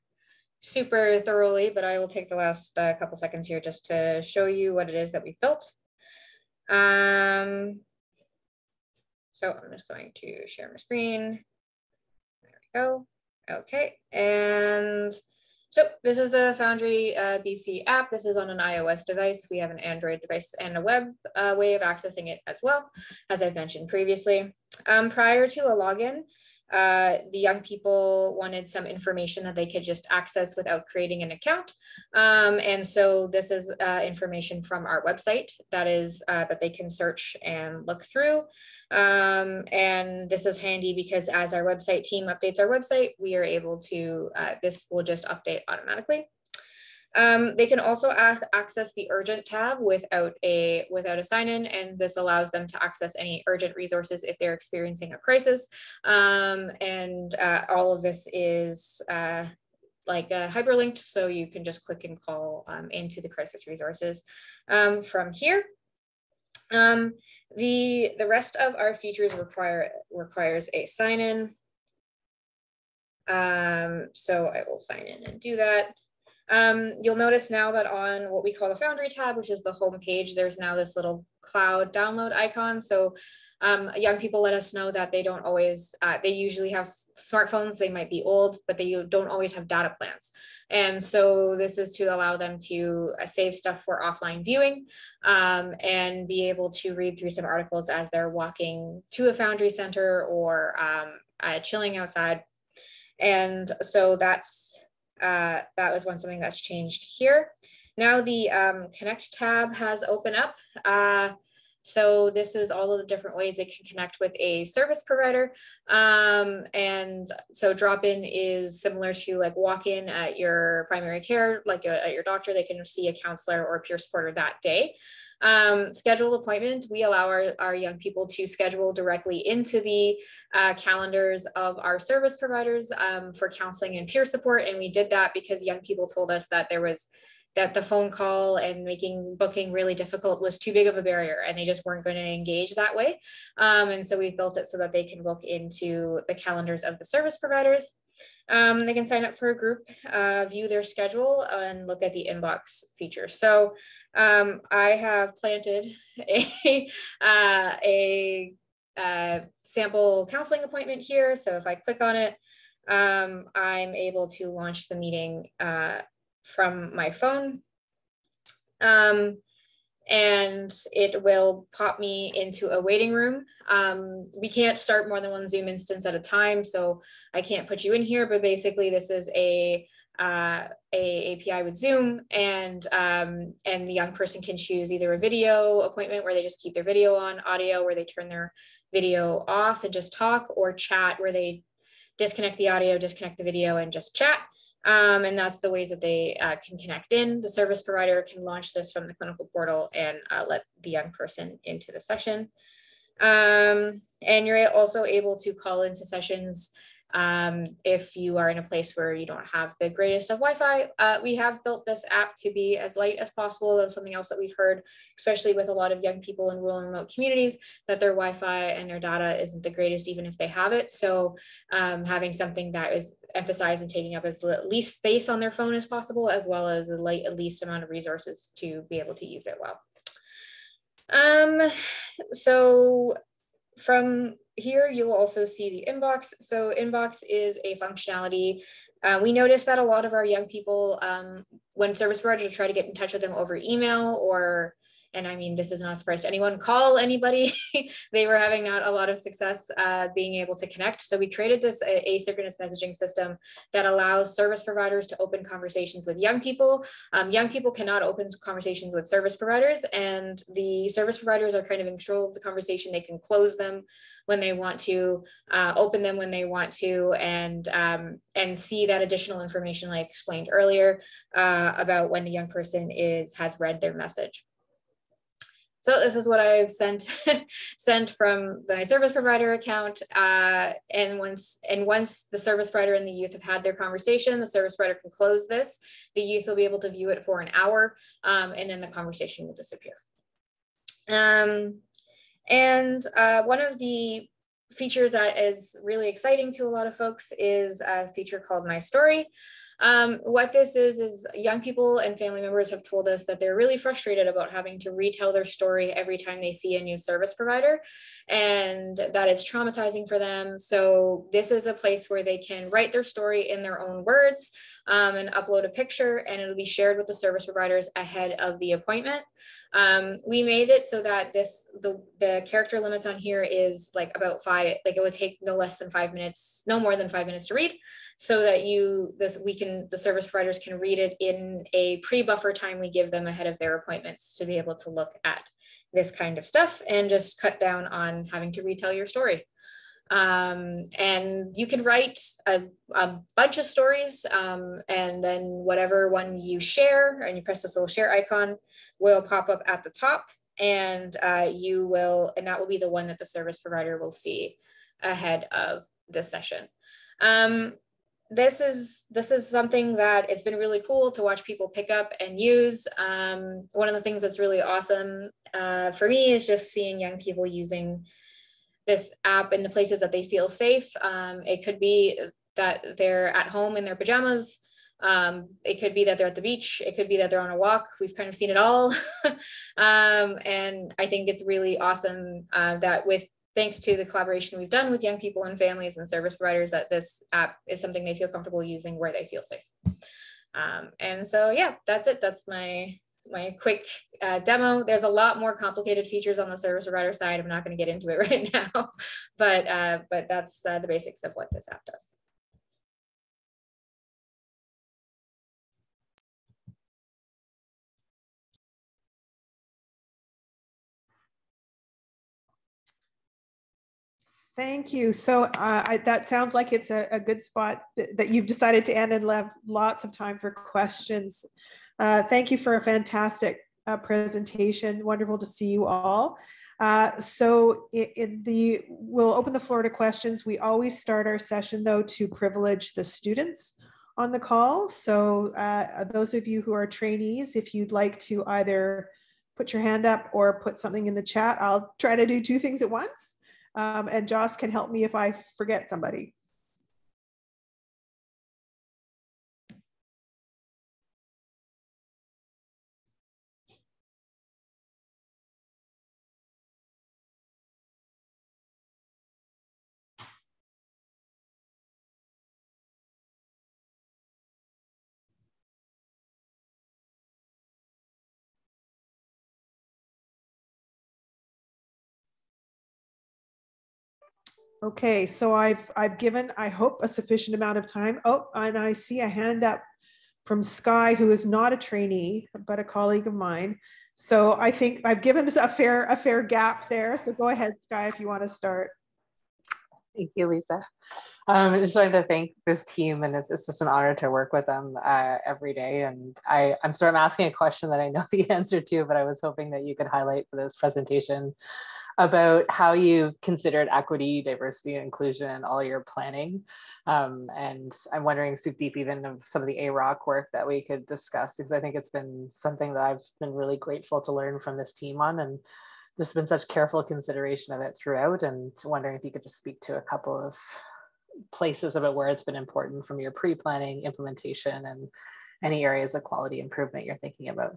Speaker 4: super thoroughly, but I will take the last uh, couple seconds here just to show you what it is that we've built. Um, so I'm just going to share my screen. There we go. Okay, and so this is the Foundry uh, BC app. This is on an iOS device. We have an Android device and a web uh, way of accessing it as well, as I've mentioned previously. Um, prior to a login, uh, the young people wanted some information that they could just access without creating an account. Um, and so this is uh, information from our website that is uh, that they can search and look through. Um, and this is handy because as our website team updates our website, we are able to, uh, this will just update automatically. Um, they can also access the urgent tab without a without a sign-in, and this allows them to access any urgent resources if they're experiencing a crisis. Um, and uh, all of this is uh, like uh, hyperlinked, so you can just click and call um, into the crisis resources um, from here. Um, the the rest of our features require requires a sign-in. Um, so I will sign in and do that. Um, you'll notice now that on what we call the Foundry tab, which is the home page, there's now this little cloud download icon. So um, young people let us know that they don't always, uh, they usually have smartphones, they might be old, but they don't always have data plans. And so this is to allow them to uh, save stuff for offline viewing um, and be able to read through some articles as they're walking to a Foundry center or um, uh, chilling outside. And so that's uh, that was one something that's changed here. Now the um, Connect tab has opened up. Uh, so this is all of the different ways they can connect with a service provider. Um, and so drop-in is similar to like walk-in at your primary care, like a, uh, at your doctor, they can see a counselor or a peer supporter that day. Um, scheduled appointment, we allow our, our young people to schedule directly into the uh, calendars of our service providers um, for counseling and peer support. And we did that because young people told us that there was that the phone call and making booking really difficult was too big of a barrier and they just weren't going to engage that way. Um, and so we've built it so that they can book into the calendars of the service providers. Um, they can sign up for a group, uh, view their schedule, and look at the inbox feature. So um, I have planted a, *laughs* uh, a uh, sample counseling appointment here. So if I click on it, um, I'm able to launch the meeting uh, from my phone. Um, and it will pop me into a waiting room. Um, we can't start more than one Zoom instance at a time, so I can't put you in here, but basically this is a uh, a API with Zoom, and um, and the young person can choose either a video appointment where they just keep their video on, audio where they turn their video off and just talk, or chat where they disconnect the audio, disconnect the video, and just chat. Um, and that's the ways that they uh, can connect in. The service provider can launch this from the clinical portal and uh, let the young person into the session. Um, and you're also able to call into sessions um, if you are in a place where you don't have the greatest of Wi-Fi, uh, we have built this app to be as light as possible. That's something else that we've heard, especially with a lot of young people in rural and remote communities, that their Wi-Fi and their data isn't the greatest, even if they have it. So um, having something that is emphasized and taking up as least space on their phone as possible, as well as the light, at least amount of resources to be able to use it well. Um, so from here, you'll also see the inbox. So inbox is a functionality. Uh, we noticed that a lot of our young people, um, when service providers try to get in touch with them over email or and I mean, this is not a surprise to anyone, call anybody. *laughs* they were having not a lot of success uh, being able to connect. So we created this asynchronous messaging system that allows service providers to open conversations with young people. Um, young people cannot open conversations with service providers and the service providers are kind of in control of the conversation. They can close them when they want to, uh, open them when they want to, and um, and see that additional information, like explained earlier, uh, about when the young person is has read their message. So this is what I've sent *laughs* sent from my service provider account. Uh, and once and once the service provider and the youth have had their conversation, the service provider can close this. The youth will be able to view it for an hour, um, and then the conversation will disappear. Um, and uh, one of the features that is really exciting to a lot of folks is a feature called My Story. Um, what this is, is young people and family members have told us that they're really frustrated about having to retell their story every time they see a new service provider and that it's traumatizing for them. So this is a place where they can write their story in their own words um, and upload a picture and it'll be shared with the service providers ahead of the appointment. Um, we made it so that this the, the character limits on here is like about five, like it would take no less than five minutes, no more than five minutes to read so that you this we can the service providers can read it in a pre-buffer time we give them ahead of their appointments to be able to look at this kind of stuff and just cut down on having to retell your story. Um, and you can write a, a bunch of stories um, and then whatever one you share and you press this little share icon will pop up at the top and uh, you will and that will be the one that the service provider will see ahead of the session. Um, this is this is something that it's been really cool to watch people pick up and use. Um, one of the things that's really awesome uh, for me is just seeing young people using this app in the places that they feel safe. Um, it could be that they're at home in their pajamas. Um, it could be that they're at the beach. It could be that they're on a walk. We've kind of seen it all. *laughs* um, and I think it's really awesome uh, that with thanks to the collaboration we've done with young people and families and service providers that this app is something they feel comfortable using where they feel safe. Um, and so, yeah, that's it. That's my my quick uh, demo. There's a lot more complicated features on the service provider side. I'm not going to get into it *laughs* right now, but uh, but that's uh, the basics of what this app does.
Speaker 6: Thank you. So uh, I, that sounds like it's a, a good spot th that you've decided to end and left lots of time for questions. Uh, thank you for a fantastic uh, presentation. Wonderful to see you all. Uh, so in the, we'll open the floor to questions. We always start our session though to privilege the students on the call. So uh, those of you who are trainees, if you'd like to either put your hand up or put something in the chat, I'll try to do two things at once. Um, and Joss can help me if I forget somebody. Okay, so I've I've given, I hope, a sufficient amount of time. Oh, and I see a hand up from Sky, who is not a trainee, but a colleague of mine. So I think I've given a fair a fair gap there. So go ahead, Sky, if you want to start.
Speaker 7: Thank you, Lisa. Um, I just wanted to thank this team, and it's, it's just an honor to work with them uh, every day. And I, I'm sorry, I'm asking a question that I know *laughs* the answer to, but I was hoping that you could highlight for this presentation about how you've considered equity, diversity, and inclusion in all your planning. Um, and I'm wondering, deep even of some of the AROC work that we could discuss, because I think it's been something that I've been really grateful to learn from this team on. And there's been such careful consideration of it throughout. And wondering if you could just speak to a couple of places about where it's been important from your pre-planning, implementation, and any areas of quality improvement you're thinking about.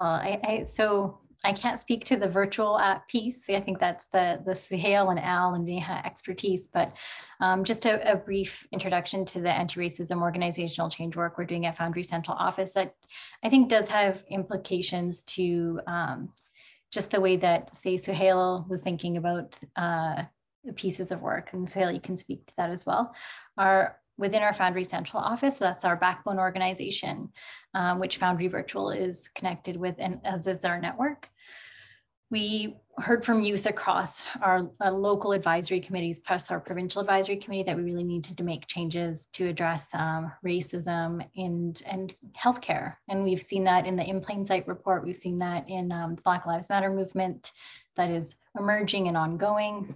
Speaker 2: Well, I, I, so I can't speak to the virtual app piece. I think that's the the Suhail and Al and Neha expertise, but um, just a, a, brief introduction to the anti-racism organizational change work we're doing at Foundry Central Office that I think does have implications to um, just the way that, say, Suhail was thinking about uh, pieces of work, and Suhail, you can speak to that as well, are within our Foundry Central office. So that's our backbone organization, um, which Foundry Virtual is connected with and as is our network. We heard from youth across our, our, local advisory committees, plus our provincial advisory committee, that we really needed to make changes to address um, racism and, and healthcare. And we've seen that in the In Plain Sight report. We've seen that in um, the Black Lives Matter movement that is emerging and ongoing.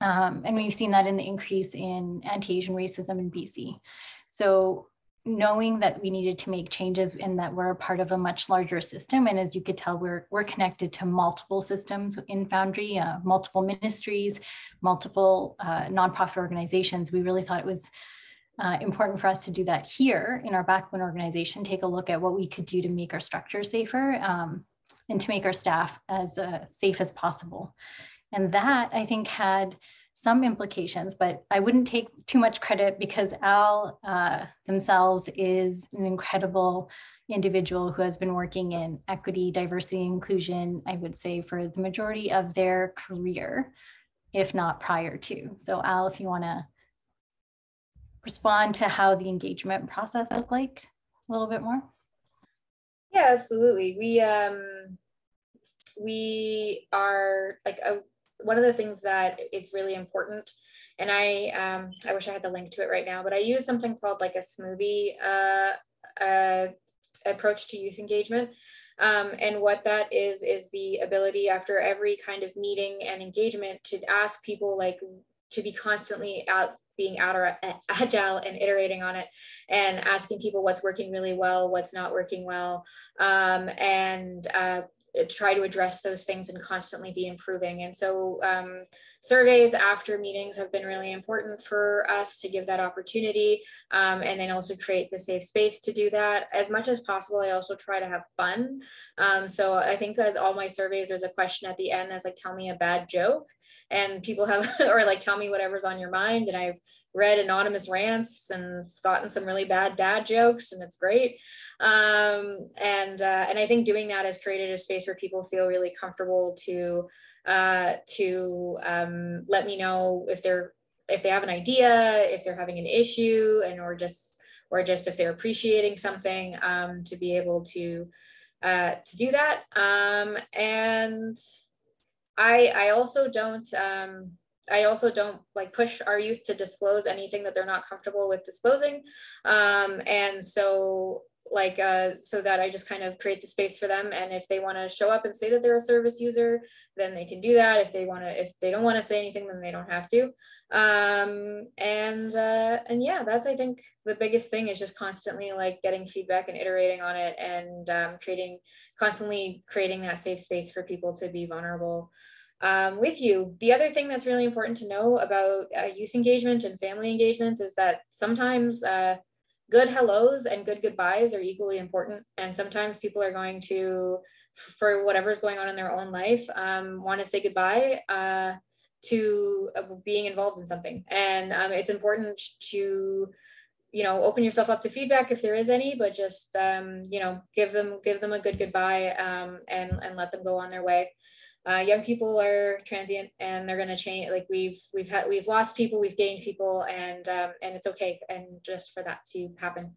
Speaker 2: Um, and we've seen that in the increase in anti-Asian racism in BC. So knowing that we needed to make changes and that we're a part of a much larger system. And as you could tell, we're, we're connected to multiple systems in Foundry, uh, multiple ministries, multiple uh, nonprofit organizations. We really thought it was uh, important for us to do that here in our backbone organization, take a look at what we could do to make our structure safer um, and to make our staff as uh, safe as possible. And that I think had some implications, but I wouldn't take too much credit because Al uh, themselves is an incredible individual who has been working in equity, diversity, inclusion, I would say, for the majority of their career, if not prior to. So, Al, if you want to respond to how the engagement process was like a little bit more.
Speaker 4: Yeah, absolutely. We um we are like a one of the things that it's really important and i um, i wish i had the link to it right now but i use something called like a smoothie uh, uh, approach to youth engagement. Um, and what that is is the ability after every kind of meeting and engagement to ask people like to be constantly out being out or agile and iterating on it and asking people what's working really well what's not working well. Um, and uh, uh, try to address those things and constantly be improving. And so um, surveys after meetings have been really important for us to give that opportunity um, and then also create the safe space to do that. As much as possible, I also try to have fun. Um, so I think that all my surveys, there's a question at the end that's like, tell me a bad joke. And people have, *laughs* or like, tell me whatever's on your mind. And I've read anonymous rants and gotten some really bad dad jokes and it's great. Um, and uh, and i think doing that has created a space where people feel really comfortable to uh, to um, let me know if they're if they have an idea if they're having an issue and or just or just if they're appreciating something um, to be able to uh, to do that. Um, and i i also don't um, I also don't like push our youth to disclose anything that they're not comfortable with disclosing. Um, and so like uh, so that I just kind of create the space for them. And if they want to show up and say that they're a service user, then they can do that. If they want to, if they don't want to say anything, then they don't have to. Um, and uh, and yeah, that's I think the biggest thing is just constantly like getting feedback and iterating on it and um, creating constantly creating that safe space for people to be vulnerable um, with you. The other thing that's really important to know about uh, youth engagement and family engagements is that sometimes uh, good hellos and good goodbyes are equally important. And sometimes people are going to, for whatever's going on in their own life, um, want to say goodbye uh, to uh, being involved in something. And um, it's important to you know open yourself up to feedback if there is any but just um, you know give them give them a good goodbye um, and and let them go on their way uh, young people are transient and they're going to change like we've we've had we've lost people we've gained people and um, and it's okay and just for that to happen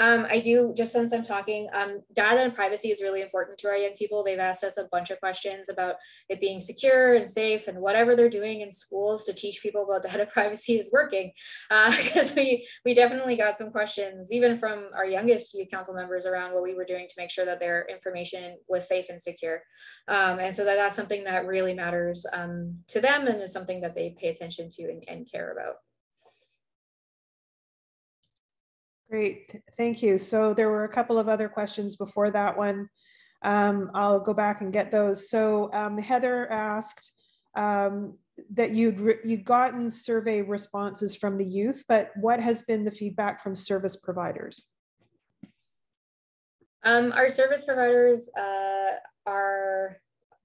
Speaker 4: um, I do, just since I'm talking, um, data and privacy is really important to our young people. They've asked us a bunch of questions about it being secure and safe and whatever they're doing in schools to teach people about *laughs* data privacy is working. Because uh, *laughs* we, we definitely got some questions, even from our youngest youth council members around what we were doing to make sure that their information was safe and secure. Um, and so that, that's something that really matters um, to them and is something that they pay attention to and, and care about.
Speaker 6: Great, thank you. So there were a couple of other questions before that one. Um, I'll go back and get those. So um, Heather asked um, that you'd you'd gotten survey responses from the youth, but what has been the feedback from service providers?
Speaker 4: Um, our service providers uh, are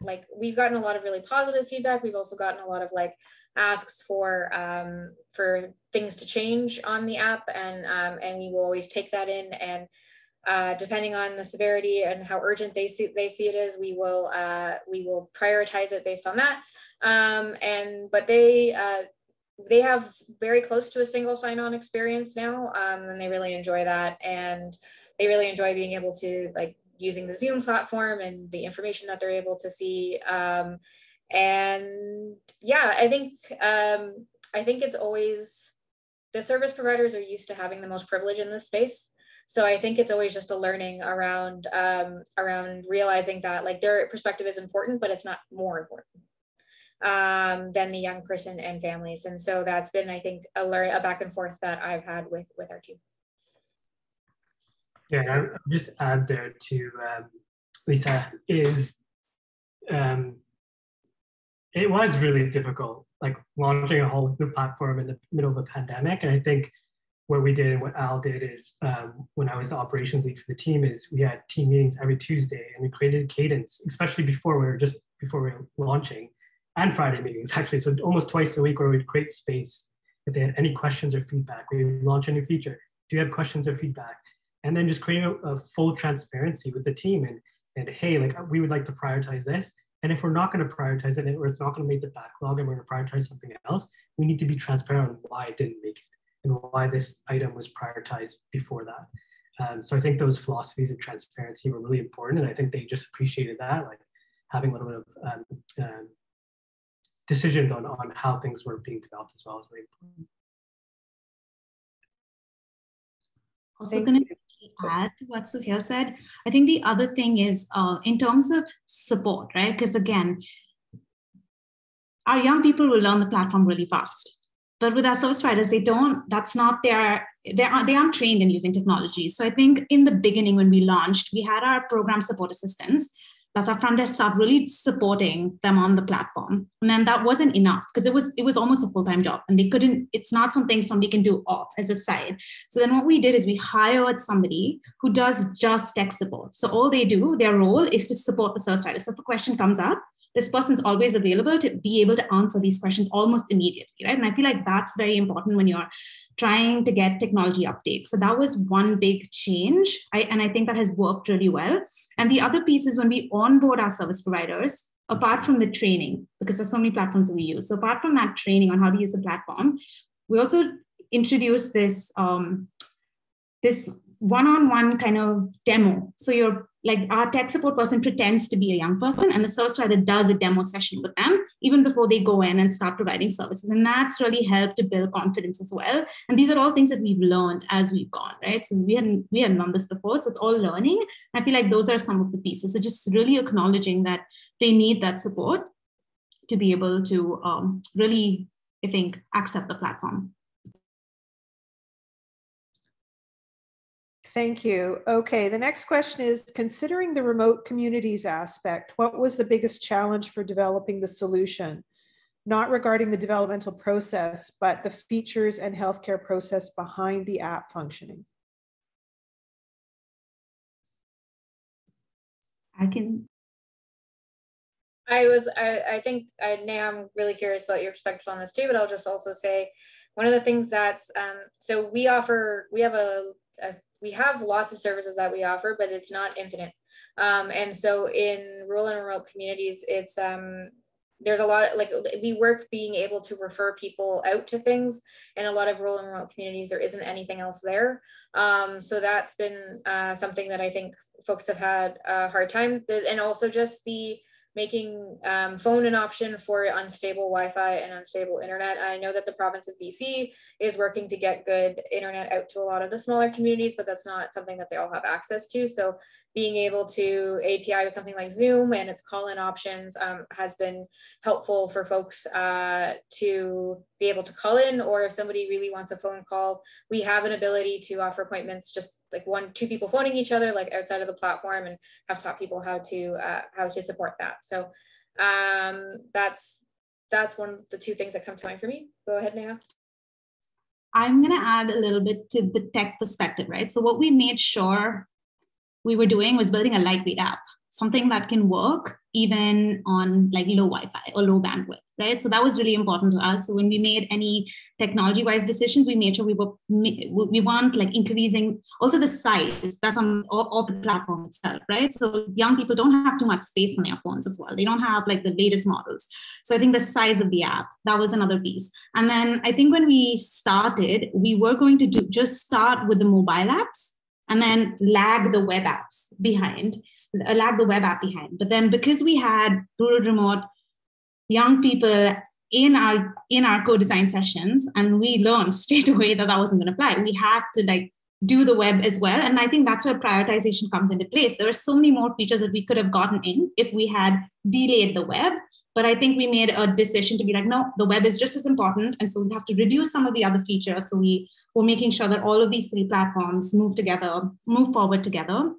Speaker 4: like we've gotten a lot of really positive feedback. We've also gotten a lot of like asks for um, for things to change on the app, and um, and we will always take that in. And uh, depending on the severity and how urgent they see they see it is, we will uh, we will prioritize it based on that. Um, and but they uh, they have very close to a single sign-on experience now, um, and they really enjoy that. And they really enjoy being able to like using the Zoom platform and the information that they're able to see. Um, and yeah i think um, i think it's always the service providers are used to having the most privilege in this space. So i think it's always just a learning around um, around realizing that like their perspective is important but it's not more important um, than the young person and families. And so that's been i think a learn a back and forth that i've had with with our team.
Speaker 5: Yeah i'll just add there to um, lisa is um, it was really difficult, like launching a whole new platform in the middle of a pandemic. And I think what we did and what Al did is um, when I was the operations lead for the team is we had team meetings every Tuesday and we created cadence, especially before we were just before we were launching and Friday meetings actually. So almost twice a week where we'd create space. If they had any questions or feedback, we launch a new feature. Do you have questions or feedback? And then just creating a, a full transparency with the team and, and hey, like we would like to prioritize this and if we're not going to prioritize it or it's not going to make the backlog and we're going to prioritize something else, we need to be transparent on why it didn't make it and why this item was prioritized before that. Um, so I think those philosophies of transparency were really important. And I think they just appreciated that, like having a little bit of um, um, decisions on, on how things were being developed as well is really important.
Speaker 3: Also, going to add to what Suhail said, I think the other thing is uh, in terms of support, right? Because again, our young people will learn the platform really fast. But with our service providers, they don't, that's not their, they aren't, they aren't trained in using technology. So I think in the beginning, when we launched, we had our program support assistants that's our front desk staff really supporting them on the platform. And then that wasn't enough because it was it was almost a full-time job and they couldn't it's not something somebody can do off as a side. So then what we did is we hired somebody who does just tech support. So all they do their role is to support the service provider. So if a question comes up this person's always available to be able to answer these questions almost immediately right? And i feel like that's very important when you're trying to get technology updates. So that was one big change. I, and I think that has worked really well. And the other piece is when we onboard our service providers, apart from the training, because there's so many platforms we use. So apart from that training on how to use the platform, we also introduce this um, this one-on-one kind of demo. So you're like our tech support person pretends to be a young person and the service provider does a demo session with them even before they go in and start providing services. And that's really helped to build confidence as well. And these are all things that we've learned as we've gone, right? So we hadn't we hadn't done this before. So it's all learning. I feel like those are some of the pieces. So just really acknowledging that they need that support to be able to um, really, I think, accept the platform.
Speaker 6: Thank you. Okay, the next question is considering the remote communities aspect, what was the biggest challenge for developing the solution? Not regarding the developmental process, but the features and healthcare process behind the app functioning.
Speaker 3: I can.
Speaker 4: I was, I, I think, I, now I'm really curious about your perspective on this too, but I'll just also say one of the things that's, um, so we offer, we have a, a we have lots of services that we offer, but it's not infinite. Um, and so in rural and remote communities, it's um, there's a lot like we work being able to refer people out to things. In a lot of rural and remote communities there isn't anything else there. Um, so that's been uh, something that i think folks have had a hard time. And also just the making um, phone an option for unstable Wi-Fi and unstable internet. I know that the province of BC is working to get good internet out to a lot of the smaller communities, but that's not something that they all have access to. So being able to API with something like Zoom and its call-in options um, has been helpful for folks uh, to be able to call in, or if somebody really wants a phone call, we have an ability to offer appointments just like one, two people phoning each other, like outside of the platform, and have taught people how to uh, how to support that. So um, that's that's one of the two things that come to mind for me. Go ahead, Neha.
Speaker 3: I'm going to add a little bit to the tech perspective, right? So, what we made sure we were doing was building a lightweight app, something that can work even on like low Wi-Fi or low bandwidth, right? So that was really important to us. So when we made any technology-wise decisions, we made sure we were we weren't like increasing also the size that's on of the platform itself, right? So young people don't have too much space on their phones as well. They don't have like the latest models. So I think the size of the app that was another piece. And then I think when we started, we were going to do just start with the mobile apps and then lag the web apps behind, uh, lag the web app behind. But then because we had rural remote young people in our in our co-design sessions, and we learned *laughs* straight away that that wasn't going to fly. We had to like do the web as well, and I think that's where prioritization comes into place. There are so many more features that we could have gotten in if we had delayed the web. But I think we made a decision to be like, no, the web is just as important. And so we have to reduce some of the other features. So we we're making sure that all of these three platforms move together, move forward together.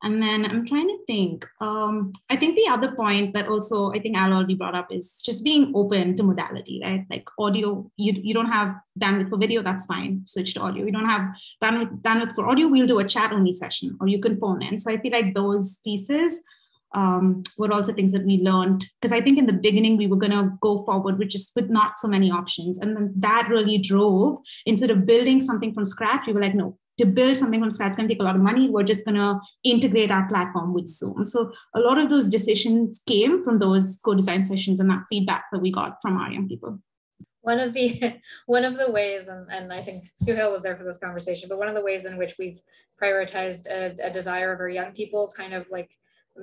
Speaker 3: And then I'm trying to think. Um, I think the other point that also I think Al already brought up is just being open to modality, right? Like audio, you, you don't have bandwidth for video, that's fine. Switch to audio. You don't have bandwidth, bandwidth for audio, we'll do a chat only session or you can phone in. So I feel like those pieces um, were also things that we learned because I think in the beginning we were going to go forward with just with not so many options, and then that really drove instead of building something from scratch, we were like, no, to build something from scratch is going to take a lot of money. We're just going to integrate our platform with Zoom. So a lot of those decisions came from those co-design sessions and that feedback that we got from our young people.
Speaker 4: One of the *laughs* one of the ways, and, and I think Suhail was there for this conversation, but one of the ways in which we've prioritized a, a desire of our young people, kind of like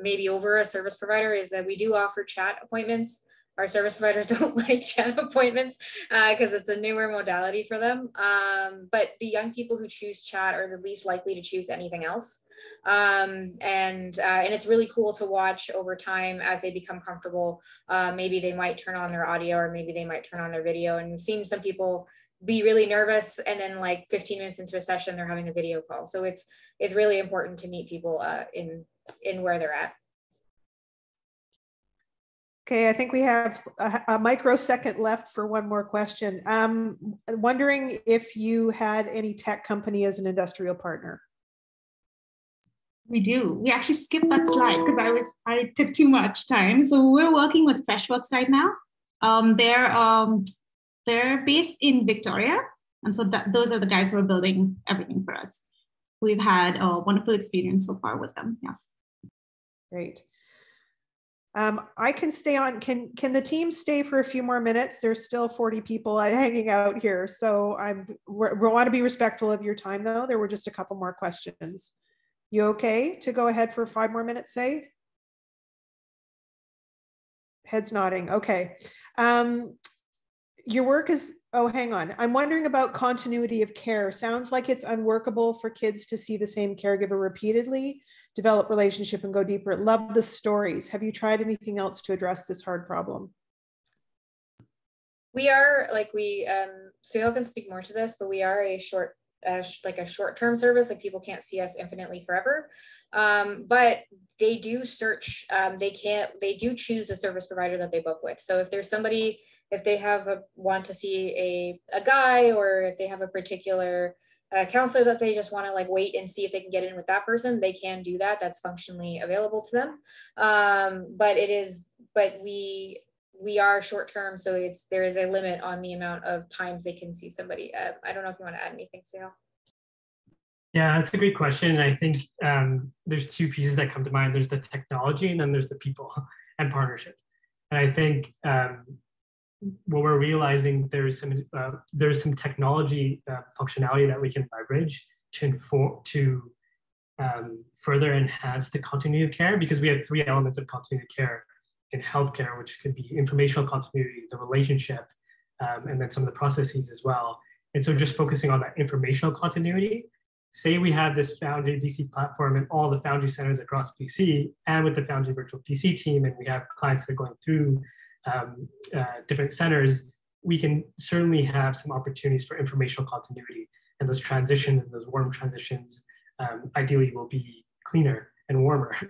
Speaker 4: maybe over a service provider is that we do offer chat appointments. Our service providers *laughs* don't like chat appointments because uh, it's a newer modality for them. Um, but the young people who choose chat are the least likely to choose anything else. Um, and uh, and it's really cool to watch over time as they become comfortable. Uh, maybe they might turn on their audio or maybe they might turn on their video. And we've seen some people be really nervous and then like 15 minutes into a session they're having a video call so it's it's really important to meet people uh, in in where they're at.
Speaker 6: Okay, I think we have a, a, microsecond left for one more question. Um, wondering if you had any tech company as an industrial partner.
Speaker 3: We do. We actually skipped that slide because I was I took too much time. So we're working with Freshworks right now. Um, they're um, they're based in Victoria, and so that, those are the guys who are building everything for us. We've had a wonderful experience so far with them. Yes.
Speaker 6: Great. Um, I can stay on. Can can the team stay for a few more minutes? There's still 40 people *laughs* hanging out here, so I'm we want to be respectful of your time. Though there were just a couple more questions. You okay to go ahead for five more minutes? Say. Heads nodding. Okay. Um, your work is oh hang on. I'm wondering about continuity of care. Sounds like it's unworkable for kids to see the same caregiver repeatedly develop relationship and go deeper. Love the stories. Have you tried anything else to address this hard problem?
Speaker 4: We are like we um Suhail can speak more to this but we are a short as like a short-term service. Like people can't see us infinitely forever. Um, but they do search um, they can't they do choose a service provider that they book with. So if there's somebody if they have a want to see a, a guy or if they have a particular uh, counselor that they just want to like wait and see if they can get in with that person they can do that. That's functionally available to them. Um, but it is but we we are short term so it's there is a limit on the amount of times they can see somebody. Uh, i don't know if you want to add anything Suhail.
Speaker 5: yeah that's a great question. I think um, there's two pieces that come to mind. There's the technology and then there's the people and partnership. And i think um, what we're realizing there's some uh, there's some technology uh, functionality that we can leverage to inform to um, further enhance the continuity of care because we have three elements of continuity of care in healthcare, which could be informational continuity, the relationship, um, and then some of the processes as well. And so just focusing on that informational continuity, say we have this Foundry BC platform and all the Foundry centers across BC and with the Foundry virtual BC team, and we have clients that are going through um, uh, different centers, we can certainly have some opportunities for informational continuity. And those transitions, and those warm transitions, um, ideally will be cleaner and warmer. *laughs*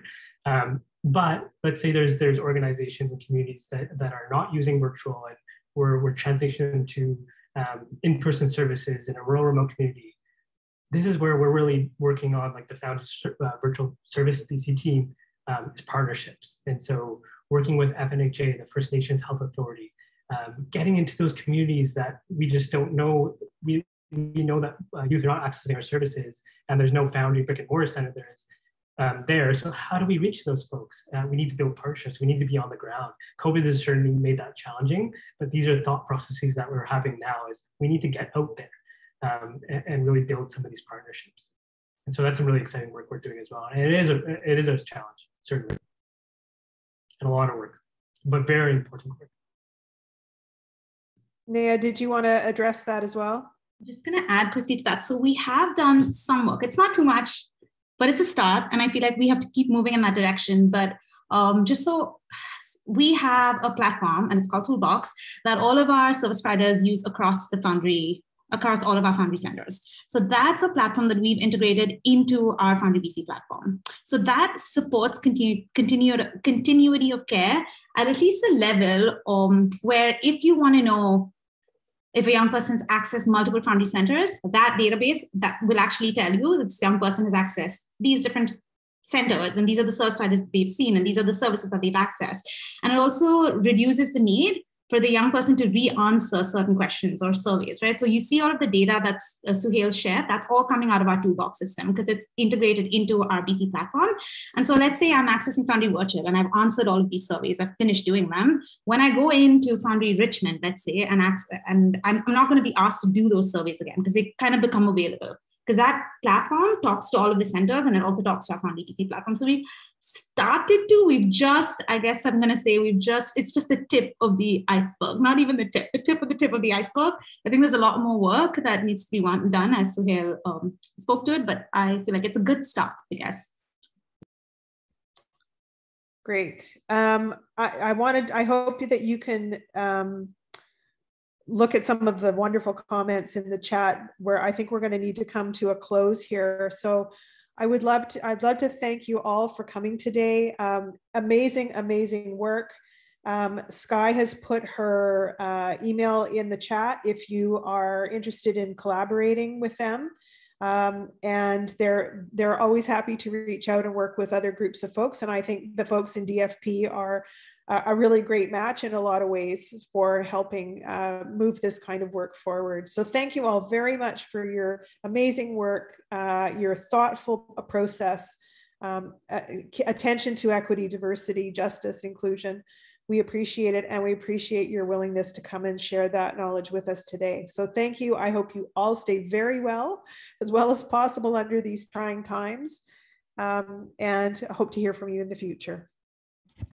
Speaker 5: Um, but let's say there's there's organizations and communities that, that are not using virtual and we're, we're transitioning to um, in-person services in a rural remote community. This is where we're really working on like the Founders uh, Virtual Service BC team um, is partnerships. And so working with FNHA, the First Nations Health Authority, um, getting into those communities that we just don't know. We, we know that uh, youth are not accessing our services and there's no Foundry brick and mortar center there is um, there. So how do we reach those folks? Uh, we need to build partnerships. We need to be on the ground. COVID has certainly made that challenging, but these are thought processes that we're having now is we need to get out there um, and, and, really build some of these partnerships. And so that's some really exciting work we're doing as well. And it is a, it is a challenge, certainly, and a lot of work, but very important work.
Speaker 6: Naya, did you want to address that as well?
Speaker 3: I'm just going to add quickly to that. So we have done some work. It's not too much but it's a start and i feel like we have to keep moving in that direction but um, just so we have a platform and it's called toolbox that all of our service providers use across the foundry across all of our foundry centers so that's a platform that we've integrated into our foundry bc platform so that supports continue, continued continuity of care at at least a level um, where if you want to know if a young person's accessed multiple foundry centers, that database that will actually tell you that this young person has accessed these different centers and these are the service providers they've seen and these are the services that they've accessed. And it also reduces the need for the young person to re-answer certain questions or surveys, right? So you see all of the data that's uh, Suhail shared, that's all coming out of our toolbox system because it's integrated into our BC platform. And so let's say I'm accessing Foundry Virtual and I've answered all of these surveys, I've finished doing them. When I go into Foundry Richmond, let's say, and, access, and I'm, I'm not going to be asked to do those surveys again because they kind of become available because that platform talks to all of the centers and it also talks to our Foundry BC platform. So we've started to, we've just, I guess I'm going to say, we've just, it's just the tip of the iceberg, not even the tip, the tip of the tip of the iceberg. I think there's a lot more work that needs to be done as Suhail um, spoke to it, but I feel like it's a good start, I guess.
Speaker 6: Great. Um, I, I wanted, I hope that you can um, look at some of the wonderful comments in the chat where I think we're going to need to come to a close here. So I would love to, I'd love to thank you all for coming today. Um, amazing, amazing work. Um, Sky has put her uh, email in the chat if you are interested in collaborating with them. Um, and they're they're always happy to reach out and work with other groups of folks. And I think the folks in DFP are a really great match in a lot of ways for helping uh, move this kind of work forward. So thank you all very much for your amazing work, uh, your thoughtful process um, attention to equity, diversity, justice, inclusion. We appreciate it and we appreciate your willingness to come and share that knowledge with us today. So thank you. I hope you all stay very well, as well as possible under these trying times, um, and hope to hear from you in the future.